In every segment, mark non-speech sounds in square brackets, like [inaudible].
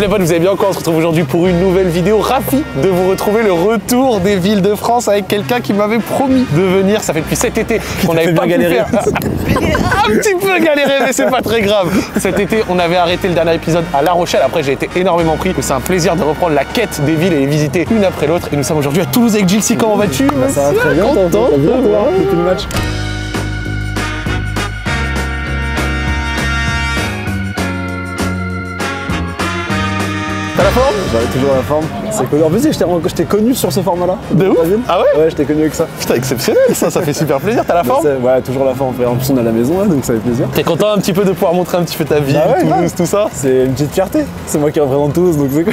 Les potes, vous allez bien encore On se retrouve aujourd'hui pour une nouvelle vidéo. Ravi de vous retrouver le retour des villes de France avec quelqu'un qui m'avait promis de venir. Ça fait depuis cet été qu'on avait fait pas faire. [laughs] Un petit peu galéré, mais c'est pas très grave. Cet été, on avait arrêté le dernier épisode à La Rochelle. Après, j'ai été énormément pris. C'est un plaisir de reprendre la quête des villes et les visiter une après l'autre. Et nous sommes aujourd'hui à Toulouse avec Gilles. Comment vas-tu Ça va très bien, Content de voir. depuis le match. T'as la forme J'avais toujours la forme. C'est cool. En plus, je t'ai- connu sur ce format-là. De ouf T'as vu Ah ouais Ouais, je t'ai connu avec ça. Putain, exceptionnel ça, ça fait super plaisir. T'as la forme Ouais, toujours la forme. En plus, on est à la maison, là, donc ça fait plaisir. T'es content un petit peu de pouvoir montrer un petit peu ta vie, Bah ouais, Toulouse, tout ça C'est une petite fierté. C'est moi qui représente tous, donc c'est cool.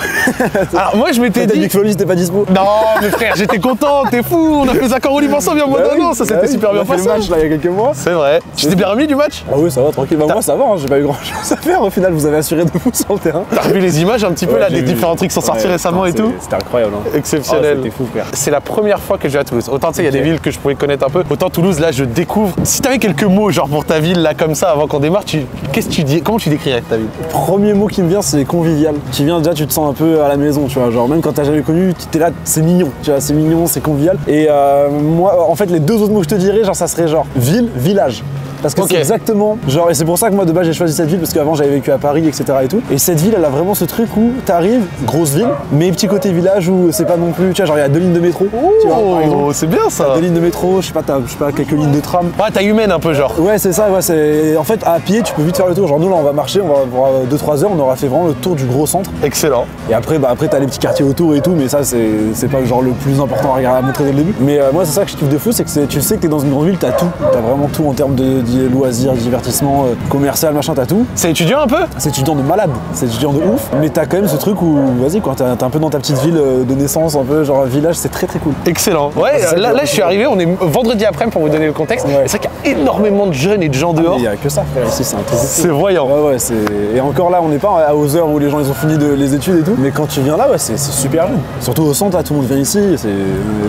Alors moi je m'étais T'as dit dit... que t'es pas dispo. Non mais frère, j'étais content, t'es fou, on a fait Zaccord Olive ensemble il y a moins Bah d'un oui, an, ça bah s'était oui, super bien passé. le match là il y a quelques mois. C'est vrai. Tu t'es bien remis du match Ah oui, ça va, tranquille. Bah, moi, ça va, hein, j'ai pas eu grand chose à faire. Au final, vous avez assuré de vous [laughs] sur le terrain. T'as revu les images un petit peu là des vu. différents trucs qui sont sortis Ouais, récemment et tout c'est- C'était incroyable. Hein. Exceptionnel. C'était fou, frère. C'est la première fois que je vais à Toulouse. Autant tu sais, il y a des villes que je pouvais connaître un peu. Autant Toulouse, là, je découvre. Si t'avais quelques mots, genre pour ta ville, là, comme ça, avant qu'on démarre, tu... qu'est-ce que tu dis Comment tu décrirais ta ville? Premier mot qui me vient, c'est convivial. Tu viens déjà, tu te sens un peu à la maison, tu vois. Genre, même quand t'as jamais connu, t'es là, c'est mignon, tu vois, c'est mignon, c'est convivial. Et euh, moi, en fait, les deux autres mots que je te dirais, genre, ça serait genre ville, village. Parce que c'est exactement, genre, et c'est pour ça que moi de base j'ai choisi cette ville parce qu'avant j'avais vécu à Paris, etc. et tout. Et cette ville, elle a vraiment ce truc où t'arrives, grosse ville, mais petit côté village où c'est pas non plus, tu vois, genre il y a deux lignes de métro. Oh, c'est bien ça Deux lignes de métro, je sais pas, t'as, je sais pas, quelques lignes de tram. Ouais, t'as humaine un peu, genre. Ouais, c'est ça, ouais, c'est. En fait, à pied, tu peux vite faire le tour. Genre, nous, là, on va marcher, on va voir 2-3 heures, on aura fait vraiment le tour du gros centre. Excellent. Et après, bah, après, t'as les petits quartiers autour et tout, mais ça, c'est pas genre le plus important à, regarder, à montrer dès le début. Mais euh, moi, c'est ça que je kiffe de fou, c'est que tu sais que t'es dans une grande ville, t'as tout. T'as vraiment tout en termes de, de loisirs, divertissement, euh, commercial, machin, t'as tout. C'est étudiant un peu? C'est étudiant de malade, c'est étudiant de ouf, mais t'as quand même ce truc où, vas-y, quoi, t'es un peu dans ta petite ville euh, de naissance, un peu genre village, c'est très très cool. Excellent. Ouais, là, là, je suis arrivé, on est vendredi après pour vous donner le contexte. Ouais. C'est vrai qu'il y a énormément de jeunes et de gens Mais dehors. il y a que ça, frère, ici, c'est un truc. C'est voyant. Ouais, ouais, c'est. Et encore là, on n'est pas aux heures où les gens ils ont fini de, les études et tout. Mais quand tu viens là, ouais, c'est super jeune. Surtout au centre, là, tout le monde vient ici. C'est.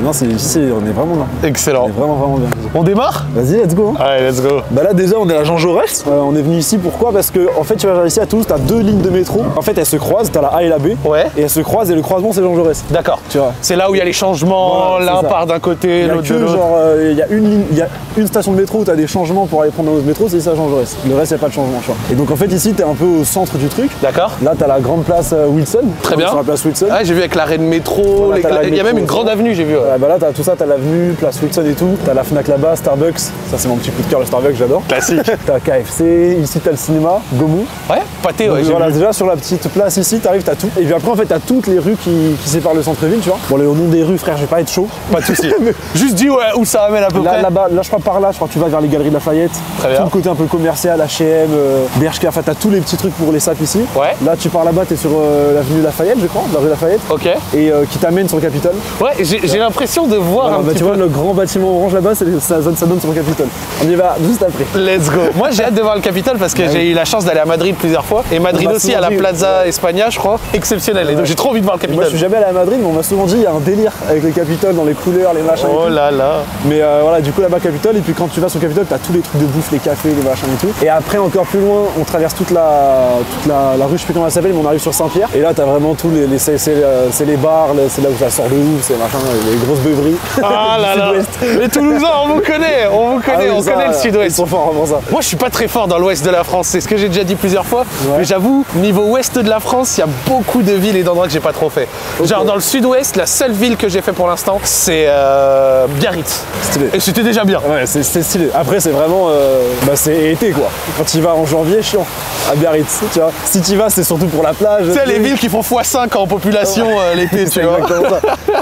Non, c'est ici, on est vraiment bien. Excellent. On est vraiment, vraiment bien. On démarre? Vas-y, let's go. hein. Allez, let's go. Bah là déjà on est à Jean Jaurès. Euh, on est venu ici pourquoi? Parce que en fait tu vas ici à Toulouse, t'as deux lignes de métro. En fait elles se croisent, t'as la A et la B. Ouais. Et elles se croisent et le croisement c'est Jean Jaurès. D'accord. Tu vois. C'est là où il y a les changements, l'un ça. part d'un côté, Il l'autre de l'autre. genre euh, il y a une ligne, il y a une station de métro où t'as des changements pour aller prendre un autre métro, c'est à Jean Jaurès. Le reste y a pas de changement, tu vois. Et donc en fait ici t'es un peu au centre du truc. D'accord Là t'as la grande place euh, Wilson. Très bien. Sur la place Wilson. Ah, j'ai vu avec l'arrêt de métro, Voilà, il y a même une grande ça. avenue, j'ai vu. ouais. Ouais, bah là t'as tout ça, t'as l'avenue, place Wilson et tout. T'as la Fnac là-bas, Starbucks. Ça c'est mon petit coup de cœur le Starbucks, j'adore. Classique. [laughs] T'as KFC, ici t'as le cinéma, Gomu. Ouais, pâté, ouais, Donc voilà, vu. déjà sur la petite place ici, t'arrives, t'as tout. Et puis après, en fait, t'as toutes les rues qui, qui séparent le centre-ville, tu vois. Bon, les nom des rues, frère, je vais pas être chaud. Pas de soucis. [laughs] Juste dis ouais, où ça amène à peu Là, près. là-bas, là, je crois par là, je crois que tu vas vers les galeries de Lafayette. Très bien. Tout le côté un peu commercial, H&M, euh, Bershka, enfin, t'as tous les petits trucs pour les sacs ici. Ouais. Là, tu pars là-bas, t'es sur euh, l'avenue Lafayette, je crois, la rue Lafayette. Ok. Et euh, qui t'amène sur le Capitole. Ouais, j'ai l'impression de voir Voilà, un bah, petit tu peu. vois, le grand bâtiment orange là-bas, c'est- ça, ça donne sur le Capitole. On y va juste Let's go. Moi, j'ai hâte de voir le Capitole parce que Ah oui. j'ai eu la chance d'aller à Madrid plusieurs fois. Et Madrid aussi à la Plaza España, je crois. Exceptionnel. Et donc, j'ai trop envie de voir le Moi, je suis Capitole. jamais allé à Madrid, mais on m'a souvent dit, il y a un délire avec le Capitole dans les couleurs, les machins. et Oh tout. là là. Mais euh, voilà, du coup là-bas Capitole, et puis quand tu vas sur Capitole, t'as tous les trucs de bouffe, les cafés, les machins et tout. Et après encore plus loin, on traverse toute la, toute la, la rue, je sais plus comment elle s'appelle, mais on arrive sur Saint-Pierre. Et là t'as vraiment tous les, les- c'est, c'est, euh, c'est les bars, le- c'est là où ça sort de ouf, c'est machin, les grosses beuveries. Ah là [laughs] là. Les Toulousains, on vous connaît. On vous Ah connaît. oui, on ça, connaît le sud-ouest. Sont forts avant ça. Moi, je suis pas très fort dans l'ouest de la France. C'est ce que j'ai déjà dit plusieurs fois. Mais j'avoue, niveau ouest de la France, il y a beaucoup de villes et d'endroits que j'ai pas trop fait. Genre dans le sud-ouest, la seule ville que j'ai fait pour l'instant, c'est euh, Biarritz. Stylé. Et c'était déjà bien. Ouais, c'est, c'est stylé. Après, c'est vraiment. euh, bah, c'est été quoi. Quand tu vas en janvier, chiant. À Biarritz, tu vois. Si tu vas, c'est surtout pour la plage. Tu sais, les villes qui font x5 en population euh, l'été, tu C'est vois.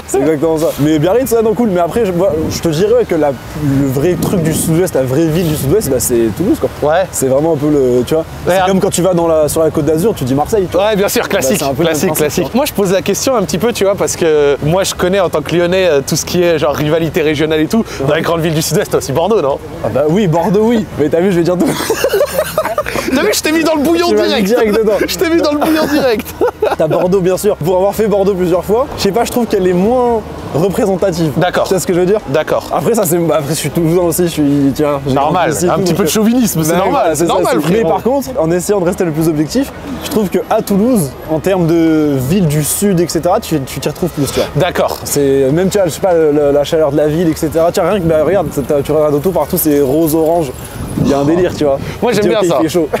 C'est exactement ça. Mais Biarritz, ouais, non, cool. Mais après, je, moi, je te dirais ouais, que la- le vrai truc du sud-ouest, la vraie ville du sud-ouest, bah, c'est Toulouse, quoi. Ouais. C'est vraiment un peu le. Tu vois. Ouais, c'est comme quand tu vas dans la, sur la côte d'Azur, tu dis Marseille. tu vois. Ouais, bien sûr, classique, Bah, classique, principe, classique. quoi. Moi, je pose la question un petit peu, tu vois, parce que moi, je connais en tant que Lyonnais euh, tout ce qui est genre rivalité régionale et tout. Dans les grandes villes du Sud-Est, t'as aussi Bordeaux, non? Ah bah oui, Bordeaux, oui. Mais t'as vu, je vais dire tout. [laughs] T'as vu, je t'ai mis dans le bouillon Tu direct. direct dedans. [laughs] Je t'ai mis dans le bouillon direct. [laughs] T'as Bordeaux, bien sûr. Pour avoir fait Bordeaux plusieurs fois, je sais pas, je trouve qu'elle est moins représentative. D'accord. Tu sais ce que je veux dire? D'accord. Après, ça, c'est. bah, Après, je suis toulousain aussi, je suis. Tiens, j'ai Normal. Un tout, petit peu de chauvinisme, c'est normal. C'est ça, normal, Mais par contre, en essayant de rester le plus objectif, je trouve que à Toulouse, en termes de ville du sud, etc., tu t'y retrouves plus, tu vois. D'accord. C'est même tu vois, je sais pas, la chaleur de la ville, etc. Tu rien que bah, regarde, tu regardes autour partout, c'est rose orange. Il y a un délire, tu vois. Moi j'aime bien ça.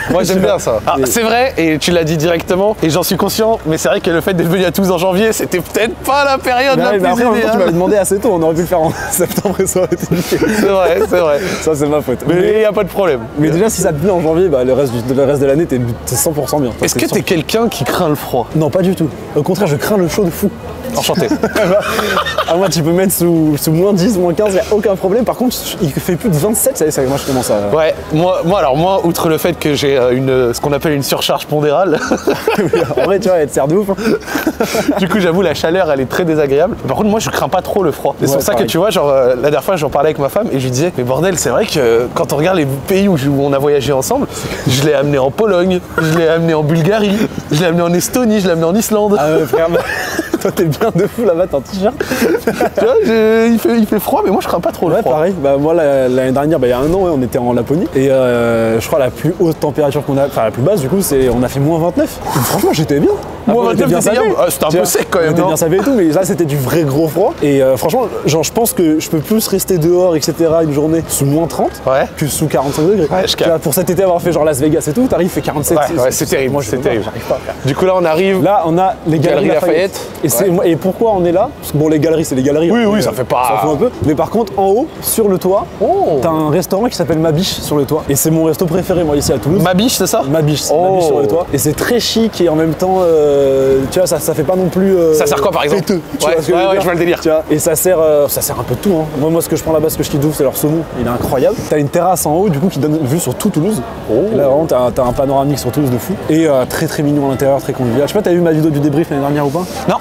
Moi j'aime [laughs] bien ça. Ah, c'est vrai, et tu l'as dit directement, et j'en suis conscient, mais c'est vrai que le fait d'être venu à Toulouse en janvier, c'était peut-être pas la période Mais la plus mais après, en même temps, tu m'avais demandé assez tôt, on aurait pu le faire en [laughs] septembre et ça aurait été. C'est vrai, c'est vrai. Ça, c'est ma faute. Mais il n'y a pas de problème. Mais déjà, si ça te plaît en janvier, bah, le, reste le reste de l'année, t'es t'es 100% bien. Est-ce que t'es quelqu'un qui craint le froid? 100%. Non, pas du tout. Au contraire, je crains le chaud de fou. Enchanté. [laughs] Ah, moi, tu peux mettre sous, sous moins 10, moins 15, y a aucun problème. Par contre, il fait plus de 27, ça y est, moi, je commence à. Ouais, moi, moi alors moi, outre le fait que j'ai euh, une, ce qu'on appelle une surcharge pondérale, [laughs] en vrai, tu vois, elle te sert de ouf. hein. [laughs] du coup j'avoue la chaleur elle est très désagréable. Par contre moi je crains pas trop le froid. C'est pour ça pareil. que tu vois, genre euh, la dernière fois j'en parlais avec ma femme et je lui disais, mais bordel c'est vrai que euh, quand on regarde les pays où, où on a voyagé ensemble, je l'ai amené en Pologne, je l'ai amené en Bulgarie, je l'ai amené en Estonie, je l'ai amené en Islande. Ah ouais, frère, toi, t'es bien [laughs] de fou là-bas, t'es en t-shirt. [laughs] Tu vois, il, fait, il fait froid mais moi je crains pas trop le Ouais, froid. pareil. Bah, moi, la- l'année dernière, bah, il y a un an, ouais, on était en Laponie. Et euh, je crois la plus haute température qu'on a, enfin la plus basse, du coup, c'est on a fait moins 29. Et franchement, j'étais bien. Moins on était 29, t'étais sapé. bien. Ah, c'était un peu sec quand même, On était bien sapé et tout, mais là, c'était du vrai gros froid. Et euh, franchement, genre, je pense que je peux plus rester dehors, etc., une journée sous moins 30 Ouais. que sous 45 degrés. Tu vois, pour cet été, avoir fait genre Las Vegas et tout, t'arrives, fait 47. Ouais, ouais, c'est terrible, Moi, c'est terrible. pas. Du coup là on arrive. Là, on a les galeries, Lafayette. Et. Et pourquoi on est là? Parce que bon, les galeries, c'est les galeries. Oui, hein, oui, ça euh, fait pas- Ça fout un peu. Mais par contre, en haut, sur le toit, Oh. t'as un restaurant qui s'appelle Ma Biche sur le toit. Et c'est mon resto préféré, moi, ici à Toulouse. Ma biche c'est ça? Ma biche, c'est Oh. ma biche sur le toit. Et c'est très chic et en même temps, euh, tu vois, ça, ça fait pas non plus. euh, Ça sert quoi, par exemple? péteux, tu Ouais, vois ouais, je vois le délire. Tu vois, et ça sert, euh, ça sert un peu de tout. Hein. Moi, moi, ce que je prends là-bas, ce que je kiffe c'est leur saumon. Il est incroyable. T'as une terrasse en haut, du coup, qui donne vue sur tout Toulouse. Et là, vraiment, t'as un panoramique sur Toulouse de fou. Et très très mignon à l'intérieur, très convivial. Je sais pas, t'as vu ma vidéo du débrief l'année dernière ou pas? Non.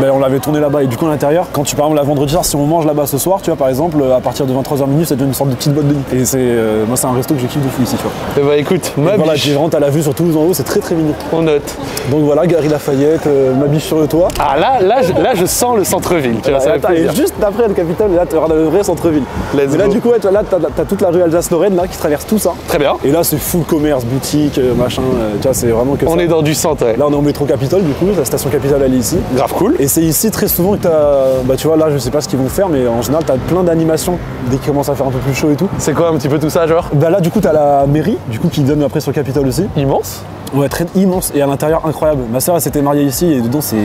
Ben, on l'avait tourné là-bas et du coup à l'intérieur, quand tu par exemple la vendredi soir, si on mange là-bas ce soir, tu vois par exemple, à partir de 23h minuit, ça devient une sorte de petite boîte de nuit. Et c'est euh, moi c'est un resto que je kiffe de fou ici, tu vois. Eh bah écoute, ma Et voilà, j'ai vraiment t'as la vue sur Toulouse en haut, c'est très très mignon. on note. Donc voilà, Galerie Lafayette, euh, ma biche sur le toit. Ah là, là, je, là je sens le centre-ville, tu vois, ça Et fait attends, plaisir. et juste après le Capitole, là tu regardes le vrai centre-ville. Mais là du coup, ouais, tu vois, là t'as toute la rue Alsace-Lorraine là qui traverse tout ça. Très bien. Et là c'est full commerce, boutique, euh, machin, euh, tu vois, c'est vraiment que On est dans du centre, ouais. Là on est au métro Capitole du coup, la station Capitole elle est ici. Grave cool. Et c'est ici très souvent que t'as, bah tu vois là je sais pas ce qu'ils vont faire mais en général t'as plein d'animations dès qu'il commence à faire un peu plus chaud et tout. C'est quoi un petit peu tout ça, genre? Bah là du coup t'as la mairie du coup qui donne après sur le Capitole aussi. Immense? Ouais très immense et à l'intérieur incroyable. Ma sœur elle s'était mariée ici et dedans c'est,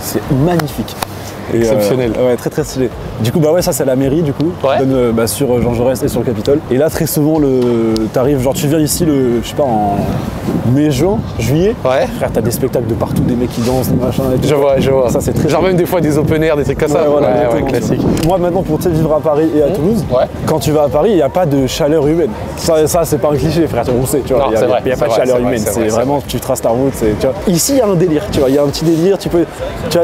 c'est magnifique. Et, euh, Exceptionnel. ouais très très stylé. Du coup bah ouais ça c'est la mairie du coup Ouais. donne euh, bah, sur euh, Jean Jaurès et sur le Capitole. Et là très souvent le t'arrives genre tu viens ici le je sais pas en mai juin juillet. Ouais. Frère t'as des spectacles de partout des mecs qui dansent des machins et tout. Je vois, je vois. Ça, c'est très Genre même des fois des open air, des trucs comme ça. Ouais, voilà, ouais, classique. Moi maintenant pour sais, vivre à Paris et à Toulouse, Ouais. quand tu vas à Paris, il n'y a pas de chaleur humaine. Ça, ça c'est pas un cliché frère, on sait, tu vois. Non, Il y a, c'est vrai, il y a pas de vrai, chaleur humaine, c'est c'est vrai, c'est vraiment tu traces ta route, c'est tu vois. Ici il y a un délire, tu vois, il y a un petit délire, tu peux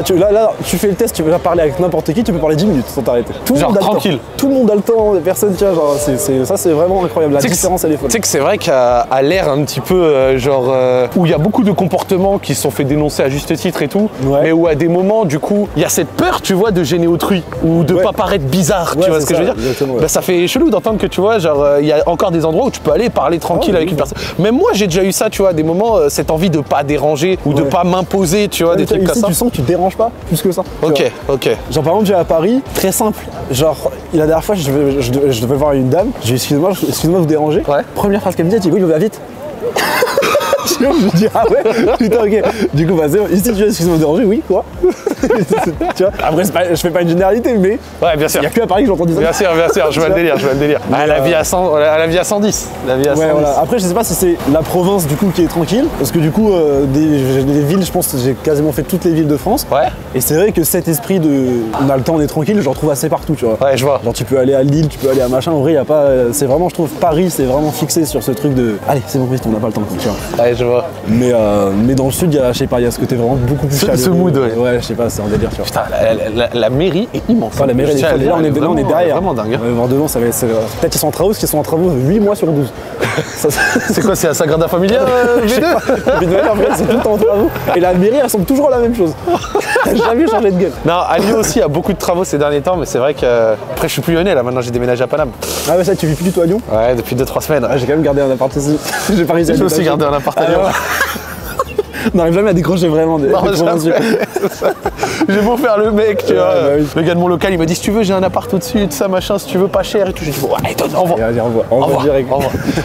tu là, là tu fais le test, tu parler avec n'importe qui, tu peux parler 10 minutes sans t'arrêter. Tout le Genre monde a le temps. tranquille. Tout le monde a le temps, les personnes, tu vois, genre ça c'est vraiment incroyable. La différence elle est folle. Tu sais que c'est vrai qu'à à l'ère un petit peu euh, genre euh, où il y a beaucoup de comportements qui se sont fait dénoncer à juste titre et tout, Ouais. mais où à des moments du coup il y a cette peur tu vois de gêner autrui ou de Ouais. pas paraître bizarre, Ouais, tu vois ce que ça, je veux dire. Bah, Ça fait chelou d'entendre que tu vois genre euh, il y a encore des endroits où tu peux aller parler tranquille Ah, avec oui. une personne. Même moi j'ai déjà eu ça tu vois des moments cette envie de pas déranger ou de pas m'imposer tu vois des trucs comme ça. tu sens que tu déranges pas plus que ça. Ok. Ok. Genre par exemple j'ai à Paris, très simple. Genre la dernière fois je devais, je devais- je devais voir une dame, j'ai dit excusez-moi, excusez-moi de vous déranger. Ouais. Première phrase qu'elle me dit, elle dit oui il va vite. [laughs] je me dis ah ouais putain ok. Du coup bah c'est bon. ici tu de vous déranger, oui quoi. [laughs] tu vois Après pas- je fais pas une généralité mais Ouais bien sûr. il y a que à Paris que j'entends dire ça. Bien sûr, bien sûr, je vois le délire, je vois le délire. Ah, la, vie à 100, la, la vie à 110. La vie à 110. Ouais, voilà. Après, je sais pas si c'est la province du coup qui est tranquille, parce que du coup, euh, des, j'ai des villes, je pense j'ai quasiment fait toutes les villes de France. Ouais, Et c'est vrai que cet esprit de on a le temps, on est tranquille, je le retrouve assez partout, tu vois. ouais, je vois. Genre tu peux aller à Lille, tu peux aller à machin, en vrai, y a pas. C'est vraiment, je trouve, Paris, c'est vraiment fixé sur ce truc de. Allez, c'est bon, on n'a pas le temps, quoi, tu vois. Ouais, Ouais, je vois. Mais, euh, mais dans le sud, il y a, je sais pas, il y a ce côté vraiment beaucoup plus Ce- chaleureux. ce mood, ouais. Ouais, je sais pas, c'est un délire, tu vois. Putain, la, la- la- la mairie est immense. Enfin, la mairie, est là, on est, là, on est derrière. Vraiment dingue. On va voir devant, ça va être. c'est- Peut-être qu'ils sont en travaux, parce qu'ils sont en travaux 8 mois sur 12. [laughs] Ça, c'est- quoi, c'est la Sagrada Familia euh, Je sais V2 pas. [laughs] Mais de manière vraie, c'est tout le temps en travaux. Et la mairie, elle ressemble toujours à la même chose. [laughs] Jamais changé de gueule. Non, à Lyon aussi, il y a beaucoup de travaux ces derniers temps, mais c'est vrai que. Après, je suis plus lyonnais là, maintenant j'ai déménagé à Paname. Ah ouais, ça, tu vis plus du tout à Lyon? Ouais, depuis 2-3 semaines. Ah, j'ai quand même gardé un appart ici. j'ai pas réussi à J'ai aussi gardé un appart ouais. [laughs] On n'arrive jamais à décrocher vraiment des, Non, des [laughs] jamais. [laughs] J'ai beau faire le mec, tu Ouais, vois. bah oui. Le gars de mon local, il m'a dit si tu veux, j'ai un appart au-dessus, tout ça, machin, si tu veux pas cher et tout. J'ai dit, ouais, donne, envoie. Et allez, Au voit revoir, direct.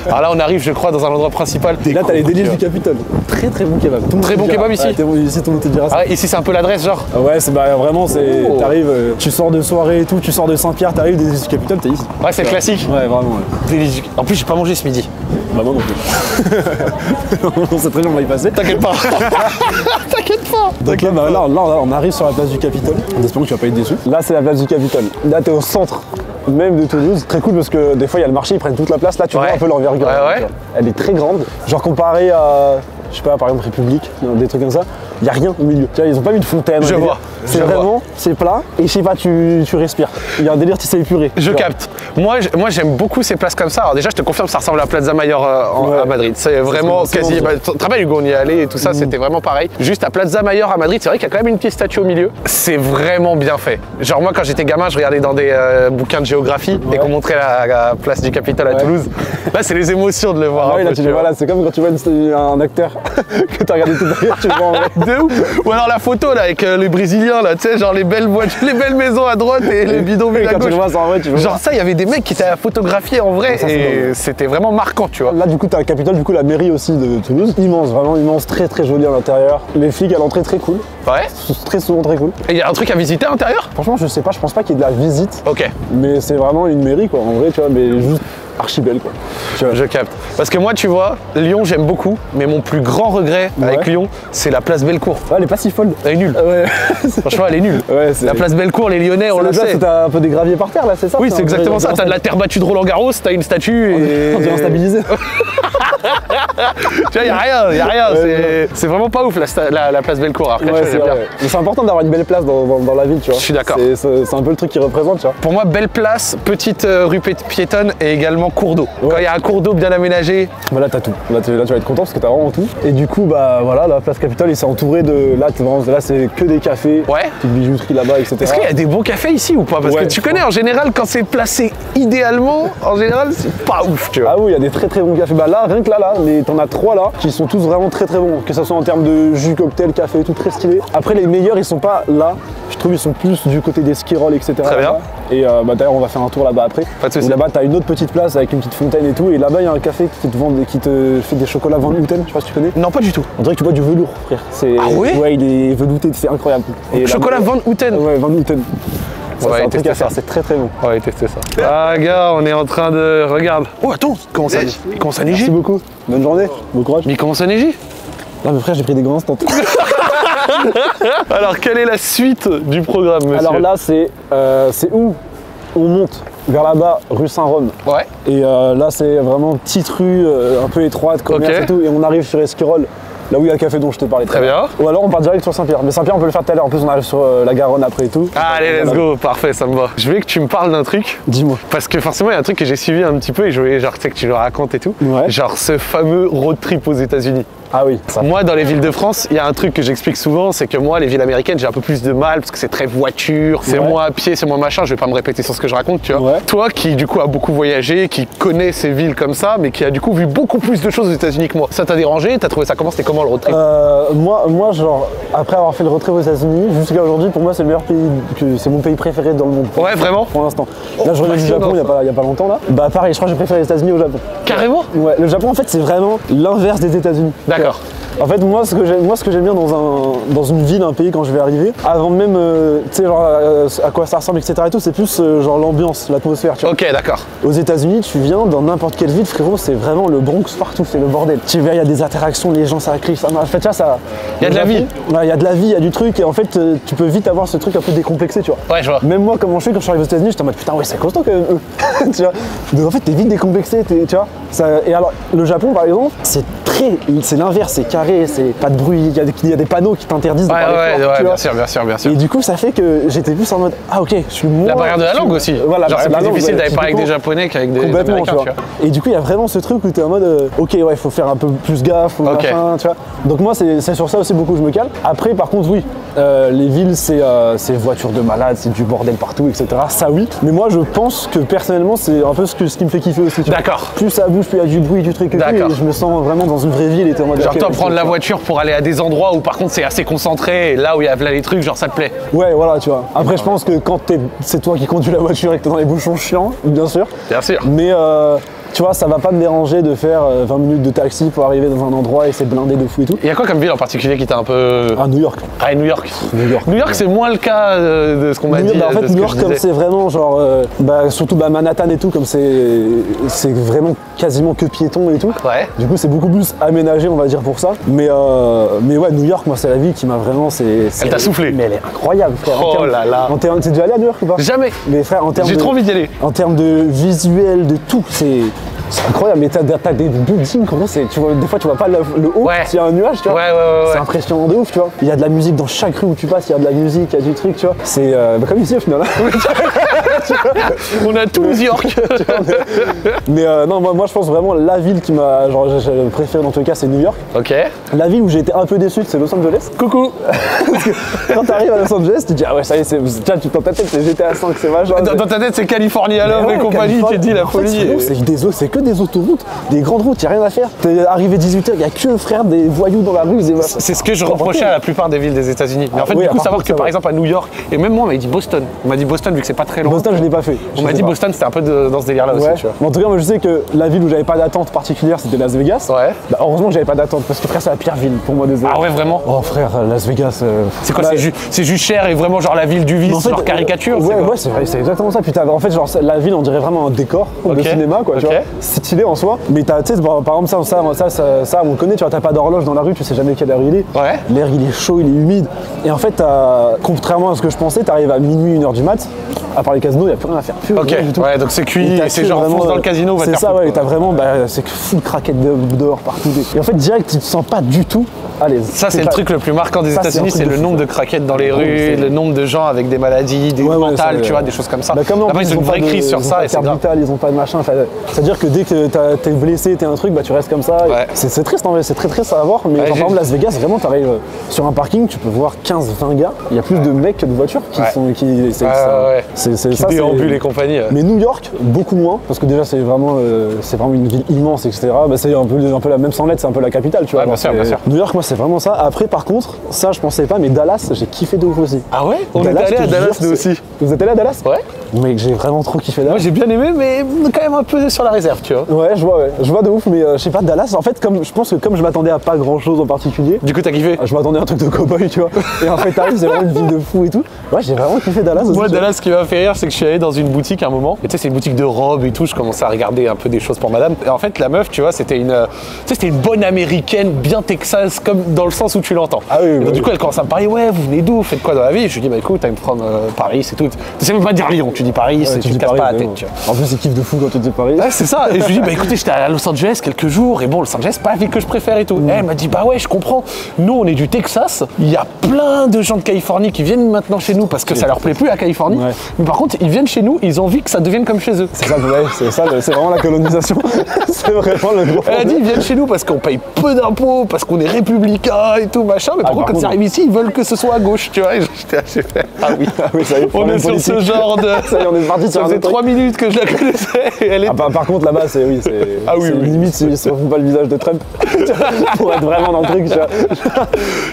Alors là, on arrive, je crois, dans un endroit principal. Et là, t'as les délices du. Capitole. Très très bon kebab. Tout Très bon kebab ici Ouais, bon, Ici, tout le monde te dira ça. Ah ici, c'est un peu l'adresse, genre. Ah ouais, c'est bah, vraiment, c'est. Oh. T'arrives, euh, tu sors de soirée et tout, tu sors de Saint-Pierre, t'arrives délices du Capitole, t'es ici. Ouais, c'est le classique. Ouais, vraiment, ouais. En plus, j'ai pas mangé ce midi. Bah, moi non plus. [laughs] on sait très bien, on va y passer. T'inquiète pas. [laughs] T'inquiète pas. Donc là, bah, là, là, on arrive sur la place du Capitole. En espérant que tu vas pas être déçu. Là, c'est la place du Capitole. Là, t'es au centre même de Toulouse. Très cool parce que des fois, il y a le marché, ils prennent toute la place. Là, tu Ouais. vois un peu l'envergure. Ouais, ouais. Elle est très grande. Genre comparé à, je sais pas, par exemple, République, des trucs comme ça, il y a rien au milieu. Ils ont pas mis de fontaine. Je vois, C'est vraiment, c'est plat et je sais pas, tu, tu respires. Il y a un délire, tu sais épurer. Je Tu capte. Moi, moi, j'aime beaucoup ces places comme ça. Alors déjà, je te confirme, ça ressemble à Plaza Mayor euh, en- Ouais. à Madrid. C'est vraiment quasi. bon, Bah, tu te rappelles, Hugo, on y est allé et tout ça, c'était vraiment pareil. Juste à Plaza Mayor à Madrid, c'est vrai qu'il y a quand même une petite statue au milieu. C'est vraiment bien fait. Genre moi, quand j'étais gamin, je regardais dans des euh, bouquins de géographie et qu'on montrait la, la place du Capitole à Ouais. Toulouse. Là, c'est les émotions de le voir. Ah là, tu tu le vois. vois là, c'est comme quand tu vois une- un acteur [laughs] que t'as regardé toute ta vie, tu le vois en vrai. [laughs] De ouf. Ou alors la photo là avec euh, les Brésiliens là, tu sais, genre les belles voitures, [laughs] les belles maisons à droite et les Et à quand tu gauche. le vois, c'est en vrai, tu. Genre ça, il y avait des mecs qui étaient à photographier en vrai Ça, et c'était vraiment marquant, tu vois. Là, du coup, t'as le Capitole, du coup, la mairie aussi de Toulouse. Immense, vraiment immense, très très joli à l'intérieur. Les flics à l'entrée, très cool. Ouais. Très souvent très cool. Et il y a un truc à visiter à l'intérieur? Franchement, je sais pas, je pense pas qu'il y ait de la visite, Ok, mais c'est vraiment une mairie, quoi, en vrai, tu vois, mais juste archi belle, quoi. Tu vois. je capte. Parce que moi, tu vois, Lyon, j'aime beaucoup, mais mon plus grand regret avec. Lyon, c'est la place Bellecour. Ouais, elle est pas si folle. Elle est nulle. Ouais, Franchement, elle est nulle. [laughs] La place Bellecour, les Lyonnais, on le sait. t'as un peu des graviers par terre, là, c'est ça Oui, c'est exactement ça. T'as de la terre battue de Roland Garros, t'as une statue et. On dirait instabilisé. [laughs] Tu vois, y a rien, y a rien. Ouais, c'est- vraiment pas ouf la, sta- la- la place Bellecour. Après, Ouais, c'est important d'avoir une belle place dans, dans- dans la ville, tu vois. Je suis d'accord. C'est- un peu le truc qui représente, tu vois. Pour moi, belle place, petite euh, rue pi- piétonne et également cours d'eau. Quand il y a un cours d'eau bien aménagé, Bah là t'as tout. Là tu, là, tu vas être content parce que t'as vraiment tout. Et du coup bah voilà la place Capitole il s'est entouré de. Là, vraiment- là c'est que des cafés, Ouais. petite bijouterie là-bas, etc. est-ce qu'il y a des bons cafés ici ou pas? Parce Ouais. que tu connais en général, quand c'est placé idéalement, en général, c'est pas ouf, tu vois. Ah oui, il y a des très très bons cafés. Bah là, rien que là, là, les- t'en as trois là, qui sont tous vraiment très très bons. Que ce soit en termes de jus, cocktail, café, tout très stylé. Après, les meilleurs, ils sont pas là. Je trouve ils sont plus du côté des skirolls, etc. Très bien. Et euh, bah, d'ailleurs, on va faire un tour là-bas après. Là-bas, t'as une autre petite place avec une petite fontaine et tout. Et là-bas, il y a un café qui te, vend, qui te fait des chocolats Van Houten. Je sais pas si tu connais. Non, pas du tout. On dirait que tu bois du velours, frère. C'est- Ah ouais Ouais, il est velouté, c'est incroyable. Et Chocolat Van Houten. Ouais, Van Houten. Ça, va c'est aller un truc tester à faire, ça. c'est très très bon. On va aller tester ça. Ah, gars, on est en train de. Regarde. Oh, attends, comment ça Il commence à neiger Merci beaucoup. Bonne journée. Bon courage. Mais il commence à neiger Non, mais frère, j'ai pris des grands instants. [laughs] [laughs] Alors, quelle est la suite du programme, monsieur Alors là, c'est euh, c'est où on monte vers là-bas, rue Saint-Rome. Ouais. Et euh, là, c'est vraiment petite rue, euh, un peu étroite, commerce et tout. Et on arrive sur Esquirol, là où il y a le café dont je te parlais. Très bien. Ou alors on part direct sur Saint-Pierre. Mais Saint-Pierre, on peut le faire tout à l'heure. En plus, on arrive sur euh, la Garonne après et tout. Allez, let's go, parfait, ça me va. Je voulais que tu me parles d'un truc. Dis-moi. Parce que forcément, il y a un truc que j'ai suivi un petit peu et je voulais, genre, tu sais, que tu le racontes et tout. Ouais. Genre ce fameux road trip aux États-Unis. Ah oui, ça. Moi, dans les villes de France, il y a un truc que j'explique souvent, c'est que moi, les villes américaines, j'ai un peu plus de mal parce que c'est très voiture, c'est Ouais. moins à pied, c'est moins machin. Je vais pas me répéter sur ce que je raconte, tu vois. Ouais. Toi, qui du coup a beaucoup voyagé, qui connaît ces villes comme ça, mais qui a du coup vu beaucoup plus de choses aux États-Unis que moi. Ça t'a dérangé? T'as trouvé ça comment? C'était comment le road trip? Euh, moi, moi, genre, après avoir fait le retrait aux États-Unis, jusqu'à aujourd'hui, pour moi, c'est le meilleur pays, que c'est mon pays préféré dans le monde. Ouais, vraiment? Pour l'instant. Là, je reviens du Japon il y, a ça. pas, il y a pas longtemps là. Bah, pareil, je crois que j'ai préféré les États-Unis au Japon. Carrément? Ouais, le Japon, en fait, c'est vraiment l'inverse des États-Unis. D'accord. En fait, moi, ce que j'aime, moi, ce que j'aime bien dans, un, dans une ville, un pays, quand je vais arriver, avant même, euh, tu sais, genre, euh, à quoi ça ressemble, etc. et tout, c'est plus euh, genre l'ambiance, l'atmosphère, tu vois. Ok, d'accord. Aux États-Unis, tu viens dans n'importe quelle ville, frérot, c'est vraiment le Bronx partout, c'est le bordel. Tu vois, il y a des interactions, les gens, ça crie, ça. En fait, tu vois, ça. Il y a de la vie. Ouais, il y a de la vie, il y a du truc, et en fait, tu peux vite avoir ce truc un peu décomplexé, tu vois. Ouais, je vois. Même moi, comment je suis quand je suis arrivé aux États-Unis, j'étais en mode putain, ouais, c'est costaud quand même, eux. [laughs] tu vois. Donc en fait, t'es vite décomplexé, tu vois. Ça- et alors, le Japon, par exemple, c'est très. C'est l'inverse, c'est carré, c'est pas de bruit, il y, a des- il y a des panneaux qui t'interdisent de Ouais, parler ouais, fort, ouais, bien sûr, bien sûr, bien sûr. Et du coup, ça fait que j'étais plus en mode ah, ok, je suis moins. La barrière de la langue aussi. Voilà, Genre, c'est plus difficile d'aller parler avec des. Japonais qu'avec des Complètement, Américains, tu vois. tu vois. Et du coup, il y a vraiment ce truc où t'es en mode, euh, ok, ouais, il faut faire un peu plus gaffe, ou Ok. machin, tu vois. Donc moi, c'est sur ça aussi beaucoup que je me cale. Après, par contre, oui, euh, les villes, c'est euh, voitures de malades, c'est du bordel partout, etc. Ça, oui. Mais moi, je pense que personnellement, c'est un peu ce, que, ce qui me fait kiffer aussi. D'accord. Plus ça bouge, plus il y a du bruit, du truc et je me sens vraiment dans une vraie ville et en mode. Genre la voiture pour aller à des endroits où par contre c'est assez concentré et là où il y a là les trucs genre ça te plaît. Ouais, voilà, tu vois. Après, je pense que quand t'es- c'est toi qui conduis la voiture et que t'es dans les bouchons chiants, bien sûr. Bien sûr. Mais euh, tu vois, ça va pas me déranger de faire euh, 20 minutes de taxi pour arriver dans un endroit et c'est blindé de fou et tout. Il y a quoi comme ville en particulier qui t'a un peu À New York. Ah New York. New York. New York c'est moins le cas euh, de ce qu'on m'a dit. Bah, en de fait, New York, comme c'est vraiment genre, euh, bah, surtout bah, Manhattan et tout, comme c'est c'est vraiment quasiment que piéton et tout. Ouais. Du coup, c'est beaucoup plus aménagé, on va dire, pour ça. Mais, euh, mais ouais, New York, moi, c'est la ville qui m'a vraiment. Elle t'a soufflé. Mais elle est incroyable, frère. Oh là là. En termes, t'es déjà allé à New York ou pas? Jamais. Mais frère, en termes J'ai trop envie d'y aller. En termes de visuel, de tout, c'est c'est incroyable. Mais t'as des buildings, comment c'est tu vois, Des fois, tu vois pas le, le haut, Ouais. s'il y a un nuage, tu vois. Ouais, ouais, ouais, C'est impressionnant de ouf, tu vois. Il y a de la musique dans chaque rue où tu passes, il y a de la musique, il y a du truc, tu vois. C'est euh, bah, comme ici au final. [laughs] On a tout New York. [laughs] Mais euh, non, moi, moi, je pense vraiment la ville qui m'a genre, préféré dans tous les cas, c'est New York. ok. La ville où j'ai été un peu déçu, c'est Los Angeles. Coucou. [laughs] Parce que quand t'arrives à Los Angeles, tu te dis, ah ouais, ça y est, c'est- dans ta tête, c'est GTA 5, c'est machin. Dans, dans ta tête c'est California Love Ouais, et compagnie, Californie. tu te dis la folie. C'est des c'est que des autoroutes, des grandes routes, y a rien à faire. T'es arrivé 18h, y a que frère des voyous dans la rue. C'est ce que je reprochais à la plupart des villes des États-Unis. Mais en fait, du coup, savoir que par exemple à New York, et même moi, on m'a dit Boston. On m'a dit Boston vu que c'est pas très loin. Boston, je l'ai pas fait. On m'a dit Boston, c'était un peu de- dans ce délire-là aussi, Ouais. tu vois. Mais en tout cas, moi je sais que la ville où j'avais pas d'attente particulière, c'était Las Vegas. Ouais. Bah, heureusement que j'avais pas d'attente parce que frère, c'est la pire ville pour moi des Ah ouais, vraiment Oh frère, Las Vegas. euh, C'est quoi bah, C'est ju- c'est juste cher et vraiment genre la ville du vice, en fait, genre caricature Ouais, ouais, c'est vrai, c'est exactement ça. T'as- en fait, genre, la ville, on dirait vraiment un décor de cinéma, quoi. Tu vois, c'est stylé en soi. Mais t'as, tu sais, par, par exemple, ça, ça, ça, ça, on connaît. Tu vois, t'as pas d'horloge dans la rue, tu sais jamais quelle heure il est. Ouais. L'air, il est chaud, il est humide. Et en fait, contrairement à ce que je pensais, t'arrives à minuit, une heure du mat. À part les il y a plus rien à faire. Plus Ok, rien du tout. ouais, donc c'est cuit c'est genre vraiment, dans le casino, va C'est ça, ouais. T'as vraiment, bah, c'est full craquette de- dehors partout. Et en fait, direct, tu te sens pas du tout Ça, c'est le truc le plus marquant des Ça, États-Unis, c'est le nombre ça. de craquettes dans les rues, le nombre de gens avec des maladies, des mentales, ça, tu vois, des choses comme ça. Bah Là-bas, ils ont une vraie crise sur ils ont ça pas de ils ont pas de machin. C'est-à-dire que dès que t'es blessé, t'es un truc, bah tu restes comme ça. C'est triste en vrai, c'est très triste à voir. Mais par exemple, Las Vegas, vraiment, t'arrives euh, sur un parking, tu peux voir 15-20 gars. Il y a plus de mecs que de voitures qui sont. Qui, ça- ça, déambulent et compagnie. Mais New York, beaucoup moins, parce que déjà c'est vraiment, euh, une ville immense, etc. Bah, c'est un peu, la même sans lettres, c'est un peu la capitale, tu vois. New York, moi, c'est vraiment ça. Après, par contre, ça, je pensais pas, mais Dallas, j'ai kiffé de ouf aussi. Ah ouais On est Dallas, allé je à Dallas jure, nous aussi. Vous êtes allé à Dallas Ouais. Mec, j'ai vraiment trop kiffé Dallas. Moi j'ai bien aimé, mais quand même un peu sur la réserve, tu vois. Ouais, je vois, ouais. Je vois de ouf, mais euh, je sais pas, Dallas, en fait, comme, je pense que comme je m'attendais à pas grand chose en particulier, Du coup, t'as kiffé je m'attendais à un truc de cowboy, tu vois. Et en fait, t'arrives, c'est vraiment une ville de fou et tout. Ouais, j'ai vraiment kiffé Dallas aussi. Moi. Dallas, ce qui m'a fait rire, c'est que je suis allé dans une boutique à un moment. Et tu sais, c'est une boutique de robes et tout. Je commençais à regarder un peu des choses pour madame. Et en fait, la meuf, tu vois, c'était une, euh, tu sais, c'était une bonne américaine, bien Texas, comme dans le sens où tu l'entends. Ah oui, Et donc, du oui. coup, elle commence à me parler Ouais, vous venez d'où faites quoi dans la vie? Je lui dis Bah écoute, I'm from euh, Paris, c'est tout. Tu sais même pas dire Lyon, tu dis Paris, Ouais, tu dis te casses Paris, pas la tête, tu vois. En plus, il kiffe de fou quand tu dis Paris. Ouais, c'est ça. Et je lui dis, bah [laughs] écoutez, j'étais à Los Angeles quelques jours, et bon, Los Angeles, pas la ville que je préfère et tout. Mm. Et elle m'a dit, bah ouais, je comprends. Nous, on est du Texas. Il y a plein de gens de Californie qui viennent maintenant chez nous parce que ça leur plaît plus à Californie. Ouais. Mais par contre, ils viennent chez nous, ils ont envie que ça devienne comme chez eux. C'est ça, ouais, c'est ça, c'est vraiment la colonisation. [laughs] c'est vraiment le gros. Elle a dit, ils viennent chez nous parce qu'on paye peu d'impôts, parce qu'on est républicain et tout, machin. Mais par Ah, contre, par quand ils contre- arrivent ici, ils veulent que ce soit à gauche, tu vois. Et j'étais j'ai fait, ah oui. Ah oui, ça y est, On est sur ce genre de. Ça y est, on est parti sur Ça faisait autre truc. trois minutes que je la connaissais et elle est Ah, par, par contre, là-bas, c'est oui, c'est Ah oui, limite, ils se pas le visage de Trump [laughs] pour être vraiment dans le truc. Tu, vois.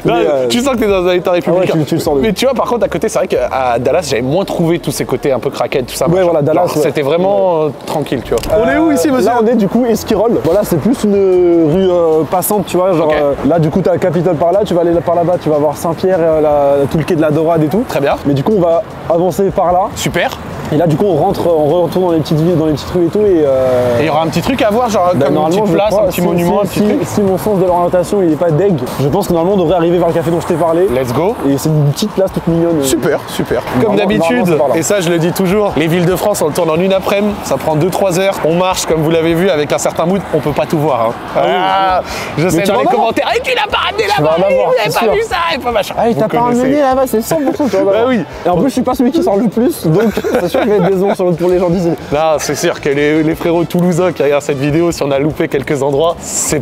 Non, euh, tu sens que t'es dans un état républicain. tu- tu le sens Mais tu vois, par contre, à côté, c'est vrai qu'à Dallas, j'avais moins trouvé tous ces côtés un peu craquettes, tout ça. Ouais, voilà, Dallas, ouais. C'était vraiment euh, tranquille, tu vois. on est où ici, monsieur Là, on est du coup Esquirol. Voilà, c'est plus une rue euh, passante, tu vois. Genre, euh, là, du coup, Capitole par là, tu vas aller par là-bas, tu vas voir Saint-Pierre, euh, la- tout le quai de la Dorade et tout. Très bien. Mais du coup, on va avancer par là. Super. Et là, du coup, on rentre, on retourne dans les petites villes, dans les petites rues et tout. Et, euh, il y aura un petit truc à voir, genre bah, comme une petite place, crois, un petit si- monument, un si, petit si- truc. si mon sens de l'orientation il est pas deg, je pense que normalement on devrait arriver vers le café dont je t'ai parlé. Let's go. Et c'est une petite place toute mignonne. Super, super. Comme d'habitude, et ça je le dis toujours, les villes de France on le tourne en une après-midi, ça prend 2-3 heures, on marche comme vous l'avez vu avec un certain mood, on peut pas tout voir. hein. Ah, je sais dans les commentaires, et tu l'as pas ramené là-bas, vous avez c'est pas sûr. vu ça, et pas machin. Ah, il t'a pas connaissez. ramené là-bas, c'est 100%, tu vois. Bah oui. Et en plus, je suis pas celui qui sort le plus, donc [laughs] c'est sûr qu'il va être décevant sur- pour les gens d'ici. Là, c'est sûr que les, les frérots toulousains qui regardent cette vidéo, si on a loupé quelques endroits, c'est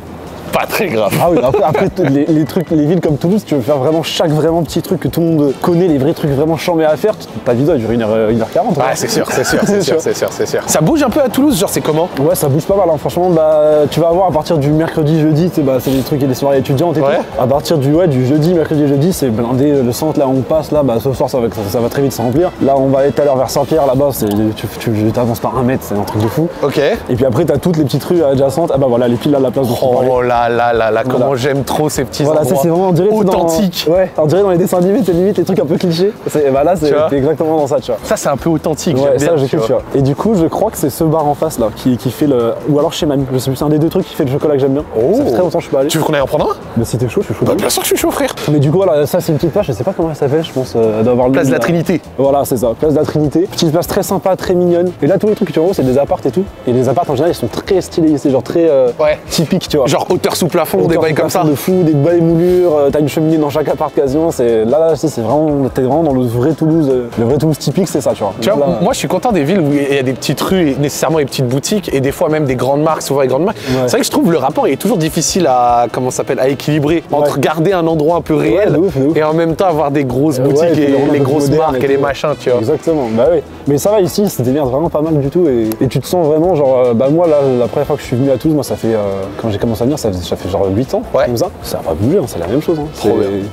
pas très grave. Ah oui, après, après, les, les trucs, les villes comme Toulouse, tu veux faire vraiment chaque vraiment petit truc que tout le monde connaît, les vrais trucs vraiment chambés à faire, ta vidéo elle dure 1h, 1h40. Ouais, c'est sûr, c'est sûr, [laughs] c'est sûr, c'est sûr, c'est sûr. Ça bouge un peu à Toulouse, genre c'est comment? Ouais, ça bouge pas mal. hein. Franchement, bah, tu vas avoir à partir du mercredi, jeudi, bah, c'est des trucs et des soirées étudiantes et Ouais. tout. À partir du, ouais, du jeudi, mercredi, jeudi, c'est blindé. Le centre, là, on passe, là, bah, ce soir, ça va, ça, ça va très vite se remplir. Là, on va aller tout à l'heure vers Saint-Pierre, là-bas, c'est, tu, tu, tu avances par un mètre, c'est un truc de fou. Ok. Et puis après, t'as toutes les petites rues adjacentes. Ah bah voilà, les piles là, la place dont. Oh là là là là, comment Voilà. j'aime trop ces petits Voilà, ça endroits c'est vraiment, on dirait c'est dans- authentique. Ouais, on dirait dans les dessins animés, c'est limite les trucs un peu clichés. C'est, bah là, c'est t'es exactement dans ça, tu vois. Ça c'est un peu authentique, Ouais, ça j'ai tu vois. tu vois. Et du coup, je crois que c'est ce bar en face là qui, qui fait le. Ou alors chez Mamie, je sais plus, c'est un des deux trucs qui fait le chocolat que j'aime bien. Oh. Ça fait très longtemps que je suis pas allé. Tu veux qu'on aille en prendre un? Mais si t'es chaud, je suis chaud. Bah, Bien sûr que je suis chaud frère. Mais du coup, voilà, ça c'est une petite page, je sais pas comment elle s'appelle, je pense euh, elle doit avoir le Place de la. Trinité. Voilà, c'est ça, place de la Trinité. Petite place très sympa, très mignonne. Et là, tous les trucs que tu vois, c'est des appartes et tout. Et les appartes en général, ils sont très stylés, c'est genre très euh, Ouais. typique, tu vois. Genre hauteur sous plafond, des bails comme ça. de fou, des belles moulures, euh, t'as une cheminée dans chaque appart quasiment. C'est là, là, c'est vraiment, t'es vraiment dans le vrai Toulouse, euh, le vrai Toulouse typique, c'est ça, tu vois. Tu vois, Là, moi je suis content des villes où il y a des petites rues et nécessairement des petites boutiques et des fois même des grandes marques, souvent les grandes marques. C'est vrai que je trouve le rapport est toujours difficile à comment ça s'appelle à équilibrer entre Ouais. garder un endroit un peu réel de ouf, de ouf. et en même temps avoir des grosses boutiques et les grosses marques et et les machins, tu vois. Exactement, bah oui. Mais ça va ici, c'est démerde vraiment pas mal du tout et, et tu te sens vraiment genre, euh, bah moi là, la première fois que je suis venu à Toulouse, moi ça fait, quand j'ai commencé à venir, ça, faisait- ça fait genre 8 ans, Ouais. comme ça. Ça va pas bouger, hein, c'est la même chose. Hein. Trop C'est- bien.